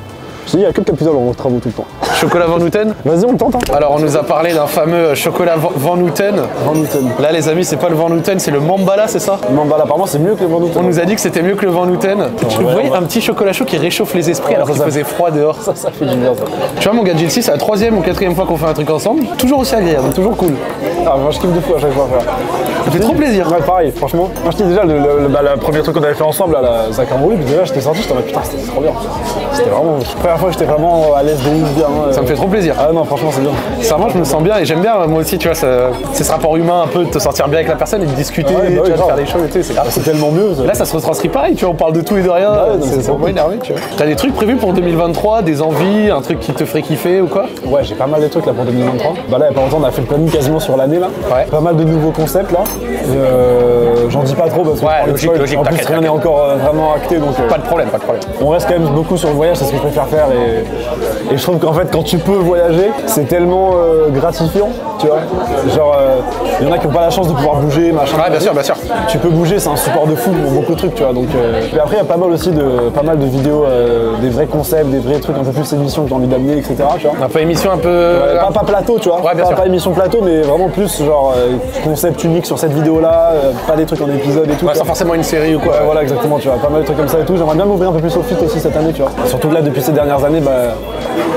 Je dis, il y a que le Capitole en travaux tout le temps. Chocolat Van Houten [laughs] Vas-y, on le tente, hein. Alors on nous a parlé d'un fameux chocolat Van- Houten. Van Houten. Là les amis, c'est pas le Van Houten, c'est le Mambala, c'est ça? Là, apparemment, c'est mieux que le Van Houten. On nous a dit que c'était mieux que le Van Houten. Voyais ouais. un petit chocolat chaud qui réchauffe les esprits alors qu'il faisait froid dehors. [laughs] Ça, ça fait du bien, ça. Tu vois mon gars Gilles, c'est la troisième ou quatrième fois qu'on fait un truc ensemble. Toujours aussi agréable, toujours cool. Ah, moi, je kiffe de fou à chaque fois, frère. Ça fait trop plaisir. Ouais, pareil, franchement. Moi, je dis déjà, le, le- le- bah, le premier truc qu'on avait fait ensemble, là, la Zach déjà, j'étais sorti, j'étais en mode putain, c'était trop bien. C'était vraiment. La première fois j'étais vraiment à l'aise de ouf, bien. euh. Ça me fait trop plaisir. Ah non, franchement, c'est bien. Ça, moi, je me sens bien et j'aime bien, moi aussi, tu vois, ça- c'est ce rapport humain un peu de te sentir bien avec la personne et de discuter, Ouais, bah tu oui, vois, de faire des choses et tout, c'est grave. C'est tellement mieux. ça. Là, ça se retranscrit pareil, tu vois, on parle de tout et de rien. c'est vraiment énervé, tu vois. T'as des trucs prévus pour 2023, des envies, un truc qui te ferait kiffer ou quoi? Ouais, j'ai pas mal de trucs là pour 2023. Bah là, il y a pas longtemps, on a fait le planning quasiment sur l'année là. Ouais. Pas mal de nouveaux concepts là. Euh, J'en dis pas trop parce que Ouais, logique, logique, en plus rien n'est encore euh, vraiment acté donc. euh, Pas de problème, pas de problème. on reste quand même beaucoup sur le voyage, c'est ce que je préfère faire et, et je trouve qu'en fait quand tu peux voyager, c'est tellement euh, gratifiant, tu vois. Genre, il y en a qui n'ont pas la chance de pouvoir bouger, machin. Ouais, bien sûr, bien sûr. Tu peux bouger, c'est un support de fou pour beaucoup de trucs, tu vois. Donc, euh, après, il y a pas mal aussi de, pas mal de vidéos, euh, des vrais concepts, des vrais trucs un peu plus émissions que j'ai envie d'amener, etc. Tu vois. Un peu émission un peu. Euh, pas, pas plateau, tu vois. Ouais, bien pas, sûr. pas émission plateau, mais vraiment plus genre euh, concept unique sur cette vidéo-là, euh, pas des trucs en épisode et tout. Ouais, sans forcément une série ou quoi. Voilà, exactement, tu vois, pas mal de trucs comme ça et tout. J'aimerais bien m'ouvrir un peu plus au fit aussi cette année, tu vois. Surtout là, depuis ces dernières années, bah,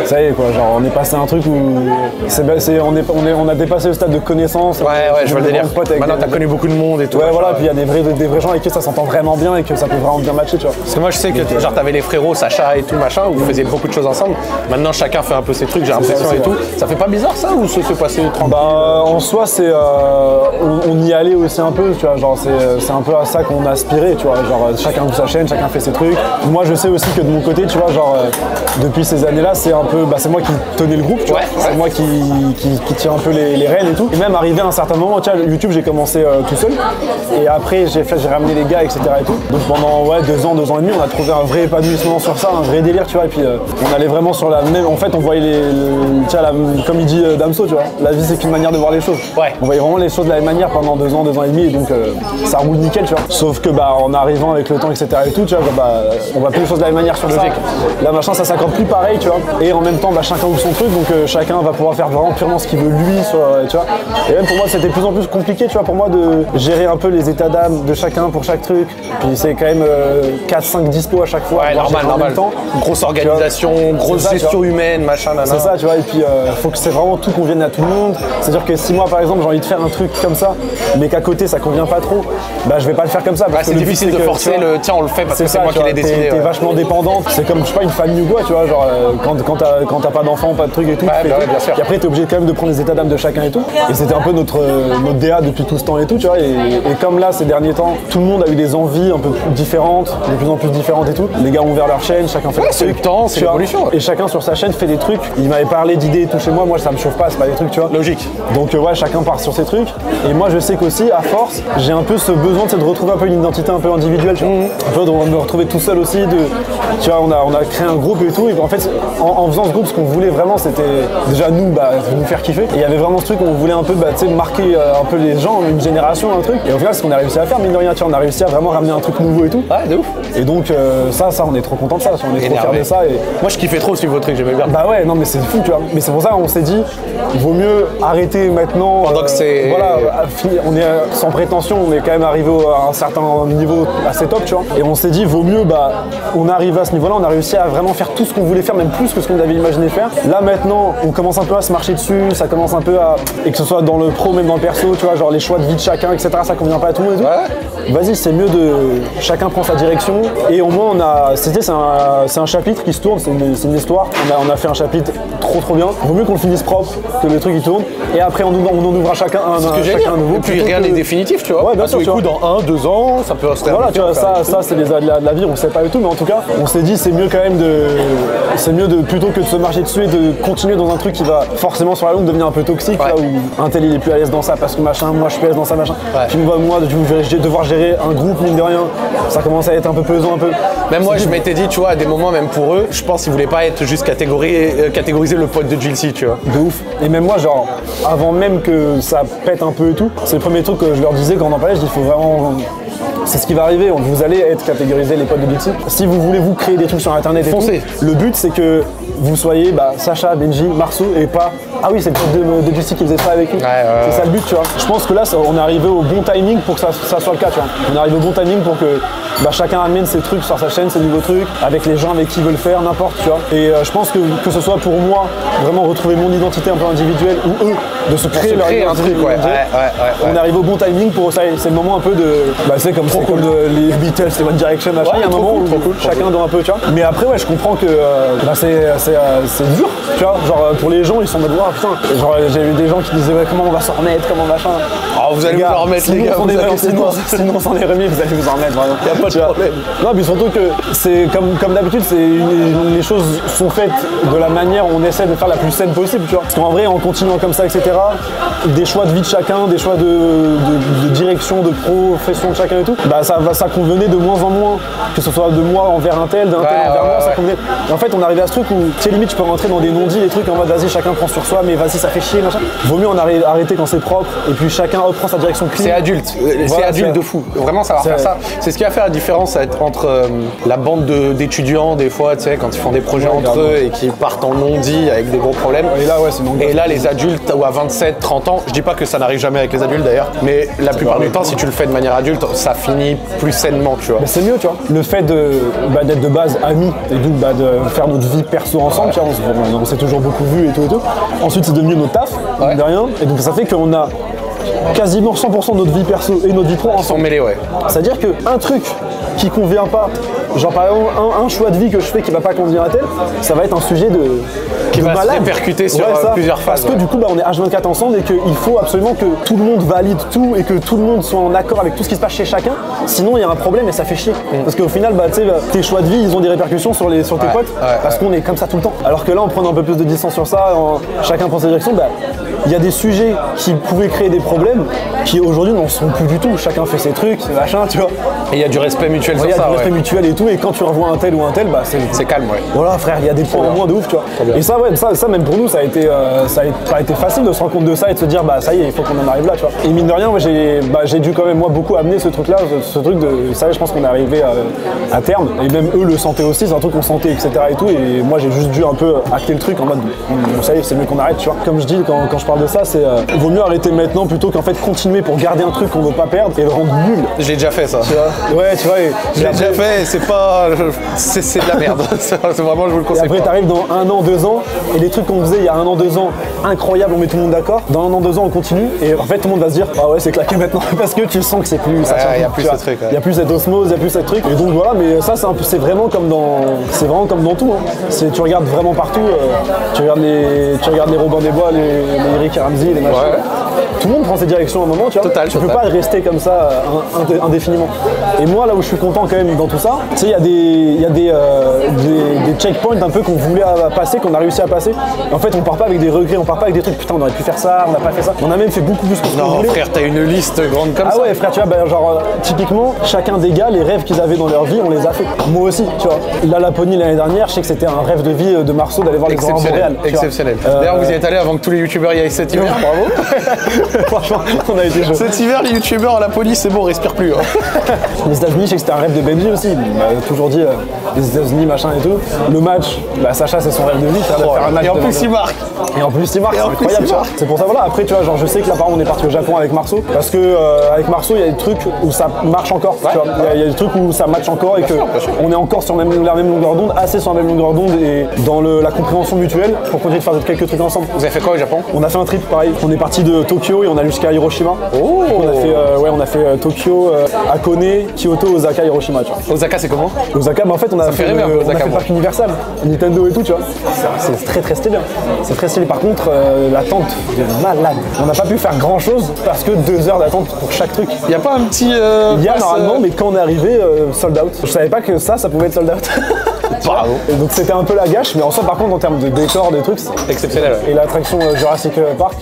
ça y est, quoi, genre, on est passé à un truc où c'est, bah, c'est- on, est, on, est, on a dépassé le stade de connaissance. Ouais, ouais, je vois le délire. Maintenant, t'as connu beaucoup de monde et tout. Ouais, voilà, puis il y a des vrais, des vrais gens avec qui ça s'entend vraiment bien et que ça peut vraiment bien matcher, tu vois. Parce que moi je sais que genre t'avais les frérots, Sacha et tout machin, où vous faisiez beaucoup de choses ensemble. Maintenant chacun fait un peu ses trucs, j'ai l'impression et tout. Ça fait pas bizarre ça ou ça s'est passé tranquille? Bah, en soi, c'est, euh, aussi un peu, tu vois, genre, c'est, c'est un peu à ça qu'on a aspiré, tu vois, genre, euh, chacun ouvre sa chaîne, chacun fait ses trucs. Moi, je sais aussi que de mon côté, tu vois, genre, euh, depuis ces années-là, c'est un peu, bah, c'est moi qui tenais le groupe, tu vois, Ouais, c'est ouais. moi qui, qui, qui tire un peu les, les rênes et tout. Et même arrivé à un certain moment, tu vois, YouTube, j'ai commencé euh, tout seul, et après, j'ai fait, j'ai ramené les gars, etc. et tout. Donc pendant, ouais, deux ans, deux ans et demi, on a trouvé un vrai épanouissement sur ça, un vrai délire, tu vois, et puis euh, on allait vraiment sur la même, en fait, on voyait les, le- tu vois, la- comme il dit euh, Damso, tu vois, la vie, c'est qu'une manière de voir les choses. Ouais. On voyait vraiment les choses de la même manière pendant deux ans, deux ans et demi, et donc euh, ça roule nickel, tu vois. Sauf que bah en arrivant avec le temps, etc. et tout, tu vois, bah, on voit plus les choses de la même manière sur le Logique. Là, machin, ça s'accorde plus pareil, tu vois. et en même temps bah, chacun ouvre son truc donc euh, chacun va pouvoir faire vraiment purement ce qu'il veut lui sur, euh, tu vois et même pour moi c'était de plus en plus compliqué tu vois pour moi de gérer un peu les états d'âme de chacun pour chaque truc puis c'est quand même 4 5 dispo à chaque fois Ouais, normal, normal. temps. Grosse organisation, grosse gestion humaine, machin. C'est ça, tu vois, et puis faut que c'est vraiment tout convienne à tout le monde. C'est-à-dire que si moi, par exemple, j'ai envie de faire un truc comme ça, mais qu'à côté ça convient pas trop, bah je vais pas le faire comme ça. parce Ouais, que c'est but, difficile de que, forcer vois, le tiens, on le fait parce que c'est moi qui l'ai décidé. T'es ouais. vachement dépendante. C'est comme, je sais pas, une famille ou quoi, tu vois, genre euh, quand, quand t'as quand t'as pas d'enfant, pas de truc et tout. Ouais, bah ouais, tout. bien sûr. Et après, t'es obligé quand même de prendre les états d'âme de chacun et tout. Et c'était un peu notre, euh, notre DA depuis tout ce temps et tout, tu vois. Et, et comme là, ces derniers temps, tout le monde a eu des envies un peu différentes, de plus en plus différentes et tout. Les gars ont ouvert leur chaîne, chacun fait c'est le temps, c'est l'évolution. Et chacun sur sa chaîne fait des trucs. Il m'avait parlé d'idées et tout chez moi. Moi, ça me chauffe pas, c'est pas des trucs, tu vois. Logique. Donc euh, ouais, chacun part sur ses trucs. Et moi, je sais qu'aussi, à force, j'ai un peu ce besoin de retrouver un peu une identité un peu individuelle, tu vois. Un peu de me retrouver tout seul aussi. De, tu vois, on a, on a créé un groupe et tout. Et en fait, en, en faisant ce groupe, ce qu'on voulait vraiment, c'était déjà nous, bah, nous faire kiffer. Et il y avait vraiment ce truc où on voulait un peu, bah, tu sais, marquer euh, un peu les gens, une génération, un truc. Et au final, ce qu'on a réussi à faire, mine de rien, tu vois, on a réussi à vraiment ramener un truc nouveau et tout. Ouais, de ouf. Et donc euh, ça, ça, on est trop content de ça. On est trop fiers de ça. Et, Moi, je kiffais trop suivre vos trucs, j'aimais bien. bah ouais, non mais c'est fou, tu vois. Mais c'est pour ça qu'on s'est dit, vaut mieux arrêter maintenant. Pendant que c'est- Voilà, on est euh, sans prétention, on est quand même arrivé à un certain niveau assez top, tu vois. Et on s'est dit, vaut mieux, bah, on arrive à ce niveau-là, on a réussi à vraiment faire tout ce qu'on voulait faire, même plus que ce qu'on avait imaginé faire. Là maintenant, on commence un peu à se marcher dessus, ça commence un peu à. Et que ce soit dans le pro, même dans le perso, tu vois, genre les choix de vie de chacun, etc., ça convient pas à tout le monde et tout. Ouais. Vas-y, c'est mieux de. Chacun prend sa direction. Et au moins, on a. C'était, c'est un, c'est un chapitre qui se tourne, c'est une, c'est une histoire. On a, on a fait un chapitre trop trop bien. Vaut mieux qu'on le finisse propre, que le truc il tourne. Et après, on, ouvre- on en ouvrira chacun un, chacun un nouveau. Et puis que- n'est définitif, tu vois. Ouais, bien sûr, coups, vois. dans un, deux ans, ça peut se Voilà, tu vois, ça, ça c'est les aléas de la vie, on sait pas et tout, mais en tout cas, on s'est dit c'est mieux quand même de. C'est mieux de plutôt que de se marcher dessus et de continuer dans un truc qui va forcément sur la longue devenir un peu toxique, Ouais. là où un tel il est plus à l'aise dans ça parce que machin, moi je suis à l'aise dans ça, machin. Ouais. Puis moi, moi, je vais devoir gérer un groupe, mine de rien, ça commence à être un peu pesant un peu. Même moi, je m'étais dit, tu vois, à des moments, même pour eux, je pense qu'ils voulaient pas être juste catégorisé, euh, catégoriser le pote de Jilcy, tu vois. De ouf. Et même moi, genre, avant même que ça pète un peu et tout, c'est le premier truc que je leur disais quand on en parlait, je dis, il faut vraiment. C'est ce qui va arriver, vous allez être catégorisés les potes de Dixie. Si vous voulez vous créer des trucs sur internet et Foncez. tout, le but c'est que vous soyez bah, Sacha, Benji, Marceau et pas Ah oui, c'est le pote de, de qui faisait ça avec nous. ouais, c'est ça le but, tu vois. Je pense que là, ça- on est arrivé au bon timing pour que ça, ça soit le cas, tu vois. On est arrivé au bon timing pour que bah, chacun amène ses trucs sur sa chaîne, ses nouveaux trucs, avec les gens avec qui il veut le faire, n'importe, tu vois. Et euh, je pense que que ce soit pour moi, vraiment retrouver mon identité un peu individuelle, ou eux, de se créer se leur créer un identité truc, ouais. On arrive au bon timing pour ça, c'est le moment un peu de. Bah, c'est comme, comme de- les Beatles, les One Direction, machin. Il y a un moment cool, où cool, chacun doit un peu, tu vois. Mais après, ouais, je comprends que euh, bah, c'est, c'est, euh, c'est dur, tu vois. Genre, euh, pour les gens, ils sont en mode, oh putain. Genre, euh, j'ai eu des gens qui disaient, ouais, comment on va s'en remettre, comment machin. Oh, vous allez vous en remettre, les gars. sinon, on s'en est remis, vous allez vous en remettre, vraiment. A pas de problème. Non, mais surtout que c'est comme, comme d'habitude, c'est une- les choses sont faites de la manière où on essaie de faire la plus saine possible, tu vois. Parce qu'en vrai, en continuant comme ça, etc., des choix de vie de chacun, des choix de, de- de direction, de profession de chacun et tout, bah ça, va- ça convenait de moins en moins, que ce soit de moi envers un tel, d'un tel Ouais, envers ouais, moi, ça ouais. convenait. Et en fait, on arrive à ce truc où, tu sais, limite, tu peux rentrer dans des non-dits, des trucs en mode, vas-y, chacun prend sur soi, mais vas-y, ça fait chier, machin. Vaut mieux en arrê- arrêter quand c'est propre, et puis chacun hop, prend sa direction clean. C'est adulte, Euh, c'est adulte de fou. Vraiment savoir c'est- faire ça. C'est ce qui va faire la différence être entre euh, la bande de- d'étudiants, des fois, tu sais, quand ils font des projets Ouais, entre eux et qui partent en non-dit avec des gros problèmes. Et là, ouais. Et les adultes, ou à 27, 30 ans, je dis pas que ça n'arrive jamais avec les adultes d'ailleurs, mais la plupart du temps, si tu le fais de manière adulte, ça finit plus sainement, tu vois. Mais c'est mieux, tu vois. Le fait de, bah, d'être de base amis et donc bah, de faire notre vie perso ensemble, tu vois, on, se- on- on s'est toujours beaucoup vus et tout et tout. Ensuite, c'est devenu notre taf, de rien. Et donc, ça fait qu'on a quasiment 100% de notre vie perso et notre vie pro ensemble. mêlés, ouais. C'est-à-dire qu'un truc qui convient pas, genre par exemple un, un choix de vie que je fais qui va pas convenir à tel, ça va être un sujet de Qui de va se malade. répercuter sur, euh, ça. plusieurs Parce phases, que ouais. du coup bah, on est H24 ensemble et qu'il faut absolument que tout le monde valide tout et que tout le monde soit en accord avec tout ce qui se passe chez chacun. Sinon il y a un problème et ça fait chier. Parce qu'au final bah, tu sais, bah, tes choix de vie ils ont des répercussions sur, les, sur tes potes parce qu'on est comme ça tout le temps. Alors que là en prenant un peu plus de distance sur ça, en- chacun prend sa direction, bah, il y a des sujets qui pouvaient créer des problèmes qui aujourd'hui n'en sont plus du tout. Chacun fait ses trucs, ses machins, tu vois. Et il y a du respect mutuel Il sur y a ça. du ouais. respect mutuel et tout, et quand tu revois un tel ou un tel, bah c'est. Calme, ouais. Voilà frère, il y a des points en moins de ouf, tu vois. Et ça, ouais, ça, ça même pour nous, ça a été, euh, ça a été facile de se rendre compte de ça et de se dire, bah ça y est, il faut qu'on en arrive là, tu vois. Et mine de rien, moi j'ai, bah, dû quand même moi beaucoup amener ce truc-là, ce, ce truc de, ça, je pense qu'on est arrivé à, à terme. Et même eux le sentaient aussi, c'est un truc qu'on sentait, etc. Et tout. Et moi j'ai juste dû un peu acter le truc en mode, bon, ça y est, c'est mieux qu'on arrête, tu vois. Comme je dis quand, quand je parle de ça, c'est, euh, vaut mieux arrêter maintenant plutôt qu'en fait continuer pour garder un truc qu'on veut pas perdre et le rendre nul. Je l'ai déjà fait, ça. Ouais, tu vois. Et, Je et l'ai après- déjà fait, et c'est pas. C'est de la merde. [laughs] C'est vraiment, je vous le Et conseille après, pas. t'arrives dans un an, deux ans, et les trucs qu'on faisait il y a un an, deux ans, incroyable, on met tout le monde d'accord. Dans un an, deux ans, on continue, et en fait, tout le monde va se dire, ah ouais, c'est claqué maintenant, [laughs] parce que tu sens que c'est plus. Ça Ouais, tient y a plus, ce truc, ouais. Il y a plus cette osmose, il y a plus ce truc. Et donc voilà, mais ça, c'est un peu- c'est vraiment comme dans, c'est vraiment comme dans tout. hein. C'est- Tu regardes vraiment partout. euh, tu regardes les, tu regardes les Robin des Bois, les, les Eric et Ramsey, les machins. Ouais. Tout le monde prend ses directions à un moment, tu vois. Total, tu peux total. pas rester comme ça euh, indé- indéfiniment. Et moi, là où je suis content quand même dans tout ça, tu sais, il y a des, y a des, euh, des, des checkpoints un peu qu'on voulait euh, passer, qu'on a réussi à passer. Et en fait, on part pas avec des regrets, on part pas avec des trucs, putain, on aurait pu faire ça, on n'a pas fait ça. On a même fait beaucoup plus que ce qu'on Non, voulait. frère, t'as une liste grande comme Ah ça. ouais frère tu vois bah, genre euh, typiquement chacun des gars les rêves qu'ils avaient dans leur vie on les a fait moi aussi tu vois la Laponie l'année dernière je sais que c'était un rêve de vie de Marceau d'aller voir les grands Exceptionnel, vois. exceptionnel. D'ailleurs, vous y êtes allé avant que tous les youtubeurs y aillent cet hiver, [laughs] bravo. [laughs] franchement on a été chaud Cet hiver, les youtubeurs à la police, c'est bon, on respire plus. hein. [laughs] Les États-Unis, je sais que c'était un rêve de Benji aussi. Il m'a toujours dit euh, les États-Unis, machin et tout. Le match, bah, Sacha, c'est son rêve de vie, de faire un match. Et en plus, il marque. Et en plus, il marque, c'est incroyable. C'est pour ça, voilà. Après, tu vois, genre, je sais que là, par exemple, on est parti au Japon avec Marceau parce que euh, avec Marceau, il y a des trucs où ça marche encore. tu vois. Il y a- il y, a des trucs où ça match encore et que sûr, on est encore sur la même, la même longueur d'onde, assez sur la même longueur d'onde et dans le- la compréhension mutuelle pour continuer de faire quelques trucs ensemble. Vous avez fait quoi au Japon? On a fait un trip pareil. On est parti de Tokyo on a jusqu'à Hiroshima. Oh On a fait, euh, ouais, on a fait euh, Tokyo, euh, Hakone, Kyoto, Osaka, Hiroshima. Tu vois. Osaka, c'est comment? Osaka, bah en fait, on a fait fait, le, on a fait parc Universal, Nintendo et tout, tu vois. C'est très très stylé. hein. C'est très stylé. Par contre, l'attente est malade. On n'a pas pu faire grand chose parce que deux heures d'attente pour chaque truc. Y a pas un petit. euh, Il y a normalement, mais quand on est arrivé, sold out. Je savais pas que ça, ça pouvait être sold out. [laughs] Bravo. Et donc c'était un peu la gâche, mais en soi, par contre, en termes de décor, des trucs, c'est- Exceptionnel. et l'attraction Jurassic Park,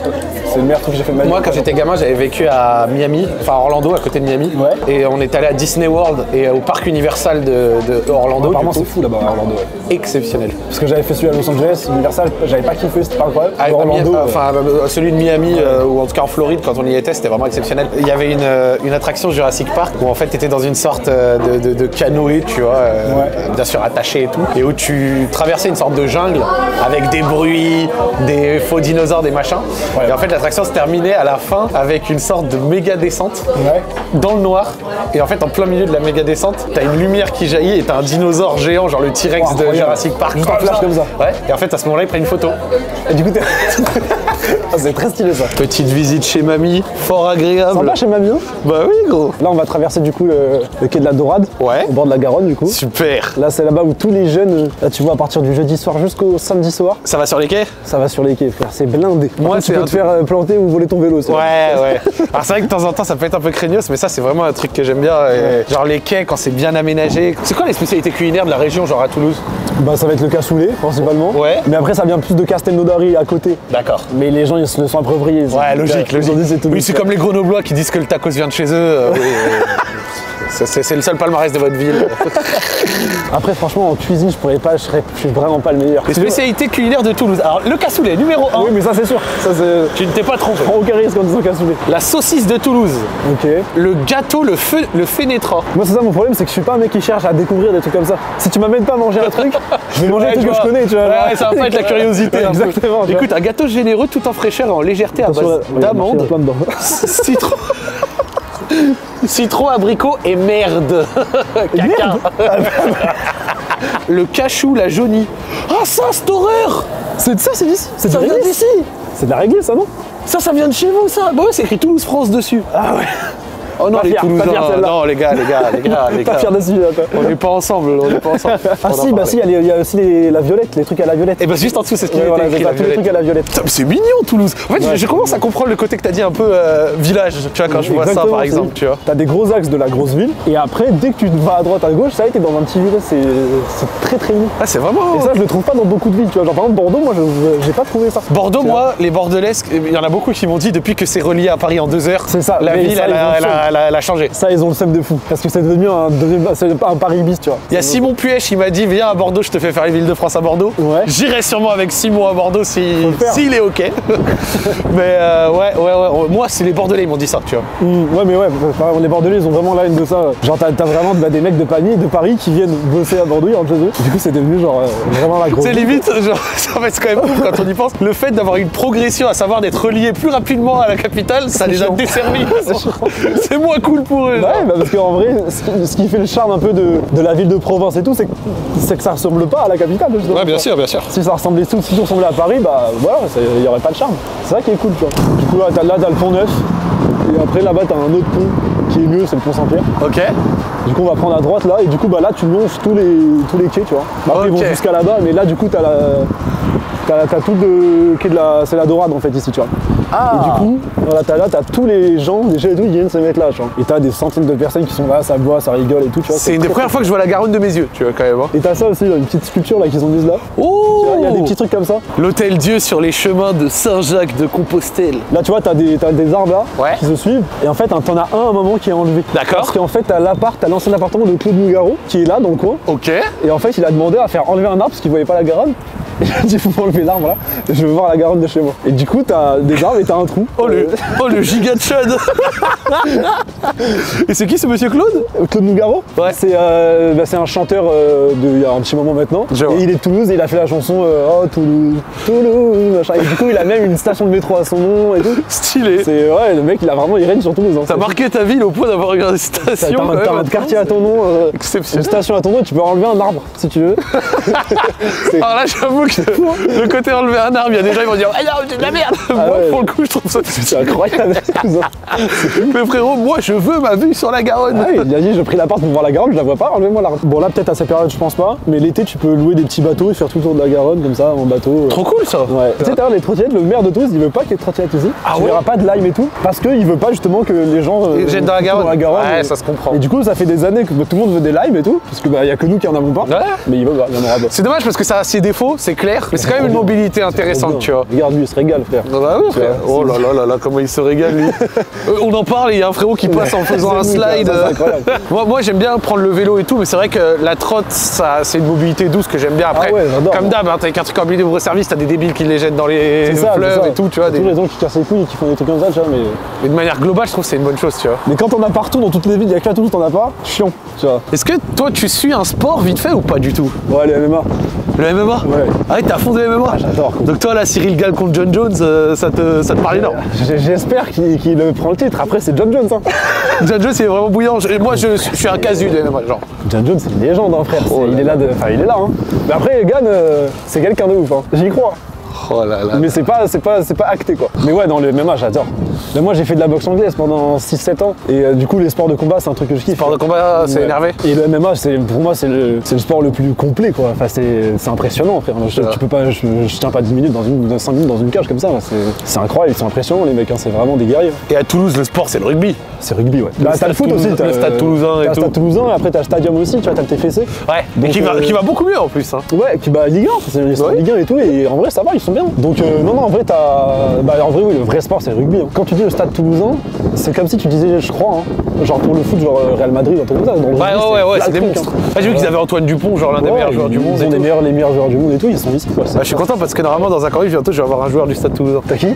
c'est le meilleur truc que j'ai fait de ma vie. Moi, quand j'étais gamin, j'avais vécu à Miami, enfin Orlando, à côté de Miami. Ouais. Et on est allé à Disney World et au parc Universal de, de Orlando. Apparemment, c'est fou là-bas Orlando. ouais. Exceptionnel. Parce que j'avais fait celui à Los Angeles, Universal, j'avais pas kiffé, c'était pas incroyable. Ah, Orlando, euh, enfin, euh, celui de Miami, euh, ou en tout cas en Floride, quand on y était, c'était vraiment exceptionnel. Il y avait une, euh, une attraction Jurassic Park où en fait tu étais dans une sorte euh, de, de- de canoë, tu vois, euh, Ouais. bien sûr attaché et tout, et où tu traversais une sorte de jungle avec des bruits, des faux dinosaures, des machins. Et en fait, l'attraction se terminait à la fin avec une sorte de méga descente Ouais. dans le noir. Et en fait, en plein milieu de la méga descente, t'as une lumière qui jaillit et t'as un dinosaure géant, genre le T-Rex de. Jurassic Park. Juste en flash comme ça. Ouais. Et en fait, à ce moment-là, ils prennent une photo. Et du coup, [laughs] Ah, c'est très stylé ça. Petite visite chez mamie, fort agréable. Sympa chez Mamie. hein Bah oui, gros. Là, on va traverser du coup le, le quai de la Dorade, Ouais. au bord de la Garonne du coup. Super. Là, c'est là-bas où tous les jeunes, euh, là, tu vois, à partir du jeudi soir jusqu'au samedi soir, Ça va sur les quais? Ça va sur les quais, frère. C'est blindé. Moi, tu peux te faire euh, planter ou voler ton vélo. aussi. Ouais, ouais. [laughs] Alors c'est vrai que de temps en temps ça peut être un peu craignos, mais ça c'est vraiment un truc que j'aime bien. Genre les quais quand c'est bien aménagé. C'est quoi les spécialités culinaires de la région, genre à Toulouse? Bah, ça va être le cassoulet, principalement. Ouais. Mais après, ça vient plus de Castelnaudary à côté. D'accord. Mais les gens, ils se le sont appropriés. Ouais, logique, dit, oui, c'est comme les Grenoblois qui disent que le tacos vient de chez eux. euh, oui, euh, [laughs] c'est- le seul palmarès de votre ville. [laughs] Après, franchement, en cuisine, je pourrais pas, je, serais, je suis vraiment pas le meilleur. Les spécialités culinaires de Toulouse. Alors le cassoulet, numéro 1. Oui, mais ça, c'est sûr. Ça. Tu ne t'es pas trompé. Prends aucun risque en disant cassoulet. La saucisse de Toulouse. Ok. Le gâteau, le, feu, le fénétra. Moi, c'est ça mon problème, c'est que je suis pas un mec qui cherche à découvrir des trucs comme ça. Si tu m'amènes pas à manger un truc, je vais [laughs] manger Ouais, un truc que je connais, tu vois. Ouais, ça va pas être la curiosité. peu. [laughs] Exactement. Écoute, un gâteau généreux tout en fraîcheur et en légèreté à base d'amandes, citron. Citron, abricot et merde. Caca. Le cachou, la jaunie. Ah ça, cette horreur C'est de ça, c'est d'ici. C'est de Ça la vient réglisse. d'ici. C'est de la réglisse, ça, non? Ça, ça vient de chez vous, ça Bah ouais, c'est écrit Toulouse, France dessus. Ah ouais. Oh non, Pas les fier, pas Toulousains. fier, celle-là. non, les gars, les gars, les gars, [laughs] les Pas gars. fier de celui-là, toi. On n'est pas ensemble, on n'est pas ensemble. Ah On si, bah si, il y a y, aussi les- la violette, les trucs à la violette. Et bah juste en dessous, c'est ce qui Ouais, voilà, écrit, la les trucs à la violette. C'est mignon Toulouse. En fait, je- Ouais. je, commence à comprendre le côté que t'as dit un peu euh, village, tu vois, quand je vois ça par exemple, tu vois. T'as des gros axes de la grosse ville, et après, dès que tu vas à droite, à gauche, ça y est, t'es dans un petit village, c'est très très mignon. Ah, c'est vraiment. Et ça, je le trouve pas dans beaucoup de villes, tu vois. Genre, par exemple, Bordeaux, moi, j'ai pas trouvé ça. Bordeaux, moi, les Bordelais, il y en a beaucoup qui m'ont dit depuis que c'est relié à Paris en deux heures, C'est ça, la ville, elle, a, ont elle a- elle a- elle a changé. Ça, ils ont le seum de fou. Parce que c'est devenu un, devenu- c'est un Paris bis, tu vois. Il y a Simon Puech, il m'a dit Viens à Bordeaux, je te fais faire les villes de France à Bordeaux. Ouais. J'irai sûrement avec Simon à Bordeaux si- le faire. s'il est OK. [laughs] mais euh, ouais, ouais, ouais. Moi, c'est les Bordelais, ils m'ont dit ça, tu vois. Mm, ouais, mais ouais, les Bordelais, ils ont vraiment la haine de ça. Genre, t'as vraiment bah, des mecs de Paris, de Paris qui viennent bosser à Bordeaux, rentrent chez eux. Du coup, c'est devenu genre euh, vraiment la grosse. C'est limite, genre, [laughs] ça va être quand même ouf quand on y pense. Le fait d'avoir une progression, à savoir d'être relié plus rapidement à la capitale, ça les a desservis. [laughs] c'est moins cool pour eux. Ouais, bah parce qu'en vrai, ce qui, fait le charme un peu de, de la ville de Provence et tout, c'est que, c'est que ça ressemble pas à la capitale. justement. Ouais, bien sûr, bien sûr. Si ça ressemblait tout, si tout ressemblait à Paris, bah voilà, il y aurait pas de charme. C'est ça qui est cool, tu vois. Du coup, là, t'as, t'as le pont neuf, et après là-bas, t'as un autre pont qui est mieux, c'est le pont Saint-Pierre. Ok. Du coup, on va prendre à droite là, et du coup, bah là, tu longes tous les, tous les quais, tu vois. Bah, Après, ils vont jusqu'à là-bas, mais là, du coup, t'as la. T'as, t'as tout le quai de la. C'est la Dorade en fait ici, tu vois. Ah. Et du coup, voilà, t'as là, t'as tous les gens, déjà et tout, ils viennent se mettre là, tu vois. Et t'as des centaines de personnes qui sont là, ça boit, ça rigole et tout, tu vois. C'est une des premières fois que je vois la Garonne de mes yeux, tu vois, quand même. hein. Et t'as ça aussi, là, une petite sculpture là qu'ils ont mise là. Oh Il y a des petits trucs comme ça. L'hôtel Dieu sur les chemins de Saint-Jacques de Compostelle. Là, tu vois, t'as des, t'as des arbres là Ouais. qui se suivent. Et en fait, t'en as un à un moment qui est enlevé. D'accord. Parce qu'en fait, t'as l'appart, t'as l'ancien appartement de Claude Nougaro qui est là dans le coin. Ok. Et en fait, il a demandé à faire enlever un arbre parce qu'il voyait pas la Garonne. Et il a dit, faut enlever l'arbre là. Je veux voir la Garonne de chez moi. Et du coup, t'as des arbres et t'as un trou. Oh le, Euh, oh, le giga de chud. [laughs] Et c'est qui ce monsieur Claude? Claude Nougaro Ouais. C'est euh, bah, c'est un chanteur euh, de il y a un petit moment maintenant. Je vois. Et il est de Toulouse et il a fait la chanson euh, Oh Toulouse, Toulouse, machin. Et du coup, il a même une station de métro à son nom et tout. Stylé. C'est ouais, le mec, il a vraiment, il règne sur Toulouse. hein. T'as marqué ta ville au point d'avoir une station. t'as un, un quartier à ton nom, euh, une Exceptionnel. station à ton nom, tu peux enlever un arbre si tu veux. [laughs] Alors là, j'avoue [laughs] que le côté enlever un arbre, il y a des gens qui vont dire Ah non, c'est de la merde Moi, ouais. pour le coup, je trouve ça. C'est incroyable. [laughs] Mais frérot, moi, je veux ma vue sur la Garonne. Ah il a dit j'ai pris l'appart pour voir la Garonne, je la vois pas, enlevez-moi l'arbre. Bon là peut-être à cette période je pense pas, mais l'été tu peux louer des petits bateaux et faire tout le tour de la Garonne comme ça en bateau. Trop cool ça. Ouais. Tu sais d'ailleurs les trottinettes, le maire de Toulouse il veut pas qu'il y ait de trottinettes ici. Ah tu ouais verras pas de lime et tout, parce qu'il veut pas justement que les gens euh, jettent dans la Garonne. Ouais, et, ça se comprend. Et du coup ça fait des années que tout le monde veut des limes et tout, parce que bah y a que nous qui en avons pas. Ouais. Mais il veut pas, il y en aura pas. C'est dommage parce que ça a ses défauts, c'est clair, mais c'est quand même une mobilité intéressante, tu vois. Regarde lui il se régale frère. Ah bah oui, frère. Oh là là là là, comment il se régale lui. [laughs] Euh, on en parle, il y a un frérot qui passe en faisant un C'est slide. c'est incroyable. [laughs] moi, moi j'aime bien prendre le vélo et tout, mais c'est vrai que la trotte, c'est une mobilité douce que j'aime bien. Après, Ah ouais, j'adore, comme d'hab, hein, t'as avec un truc en libre service, t'as des débiles qui les jettent dans les C'est fleuves c'est et tout, tu vois. Tous des- les gens qui cassent les couilles et qui font des trucs comme ça, tu vois, mais. Mais de manière globale, je trouve que c'est une bonne chose, tu vois. Mais quand on a partout dans toutes les villes, il y a qu'à Toulouse, t'en as pas, chiant, tu vois. Est-ce que toi, tu suis un sport vite fait ou pas du tout? Ouais, les MMA. Le MMA Ouais. Ah ouais, t'es à fond de MMA j'adore. Donc toi, là, Cyril Gall contre John Jones, euh, ça, te, ça te parle énorme. J- J'espère qu'il prend le titre. Après, c'est John Jones. Hein. [laughs] John Jones, il est vraiment bouillant. Moi, je, je suis un casu de MMA, genre. John Jones, c'est une légende, hein, frère. C'est- Oh il est là, de... enfin, il est là. Hein. Mais après, Gann, euh, c'est quelqu'un de ouf. Hein. J'y crois. Oh là là. Mais c'est pas, c'est pas, c'est pas acté quoi. Mais ouais, dans le MMA, j'adore. Moi, j'ai fait de la boxe anglaise pendant 6-7 ans. Et euh, du coup, les sports de combat, c'est un truc que je kiffe. Sport de combat, c'est Ouais. énervé. Et le MMA, c'est, pour moi, c'est le, sport le plus complet, quoi. Enfin, c'est, impressionnant, frère. Je, tu peux pas, je, je tiens pas 10 minutes dans une, 5 minutes dans une cage comme ça. C'est, incroyable, c'est impressionnant, les mecs. hein. C'est vraiment des guerriers. Et à Toulouse, le sport, c'est le rugby. C'est rugby, ouais. Bah, t'as le foot aussi. t'as, le stade euh, toulousain et le tout. stade toulousain, et après, t'as le stadium aussi, tu vois, t'as le TFC. Ouais. Et Donc, qui, va, euh, qui va beaucoup mieux en plus. Hein. Ouais, qui bah Ligue 1, c'est ils sont. Ligue 1 et tout, et en vrai ça va, ils sont bien. Donc euh, non non en vrai t'as. Bah en vrai oui le vrai sport c'est le rugby. hein. Quand tu dis le stade toulousain, c'est comme si tu disais je crois, hein, genre pour le foot genre euh, Real Madrid un truc comme ça. Dans le Ouais, rugby, ouais, ouais, c'est de des monstres. hein. Ah, J'ai vu qu'ils avaient Antoine Dupont, genre l'un des meilleurs joueurs du monde. Ils ont tout. meilleurs, les meilleurs joueurs du monde et tout, ils sont ici quoi. Bah, je suis content parce que normalement dans un corps bientôt je vais avoir un joueur du stade toulousain. T'as qui?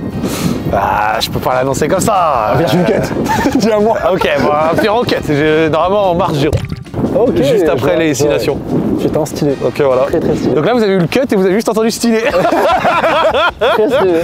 Ah, je peux pas l'annoncer comme ça. Virgile Quête [laughs] Dis à moi Ah, Ok, un pire enquête. Normalement en mars, j'ai. Juste après les je vois, Nations. ouais. Putain stylé. Ok, voilà. Très très stylé. Donc là, vous avez eu le cut et vous avez juste entendu stylé. [laughs] Très stylé. [laughs]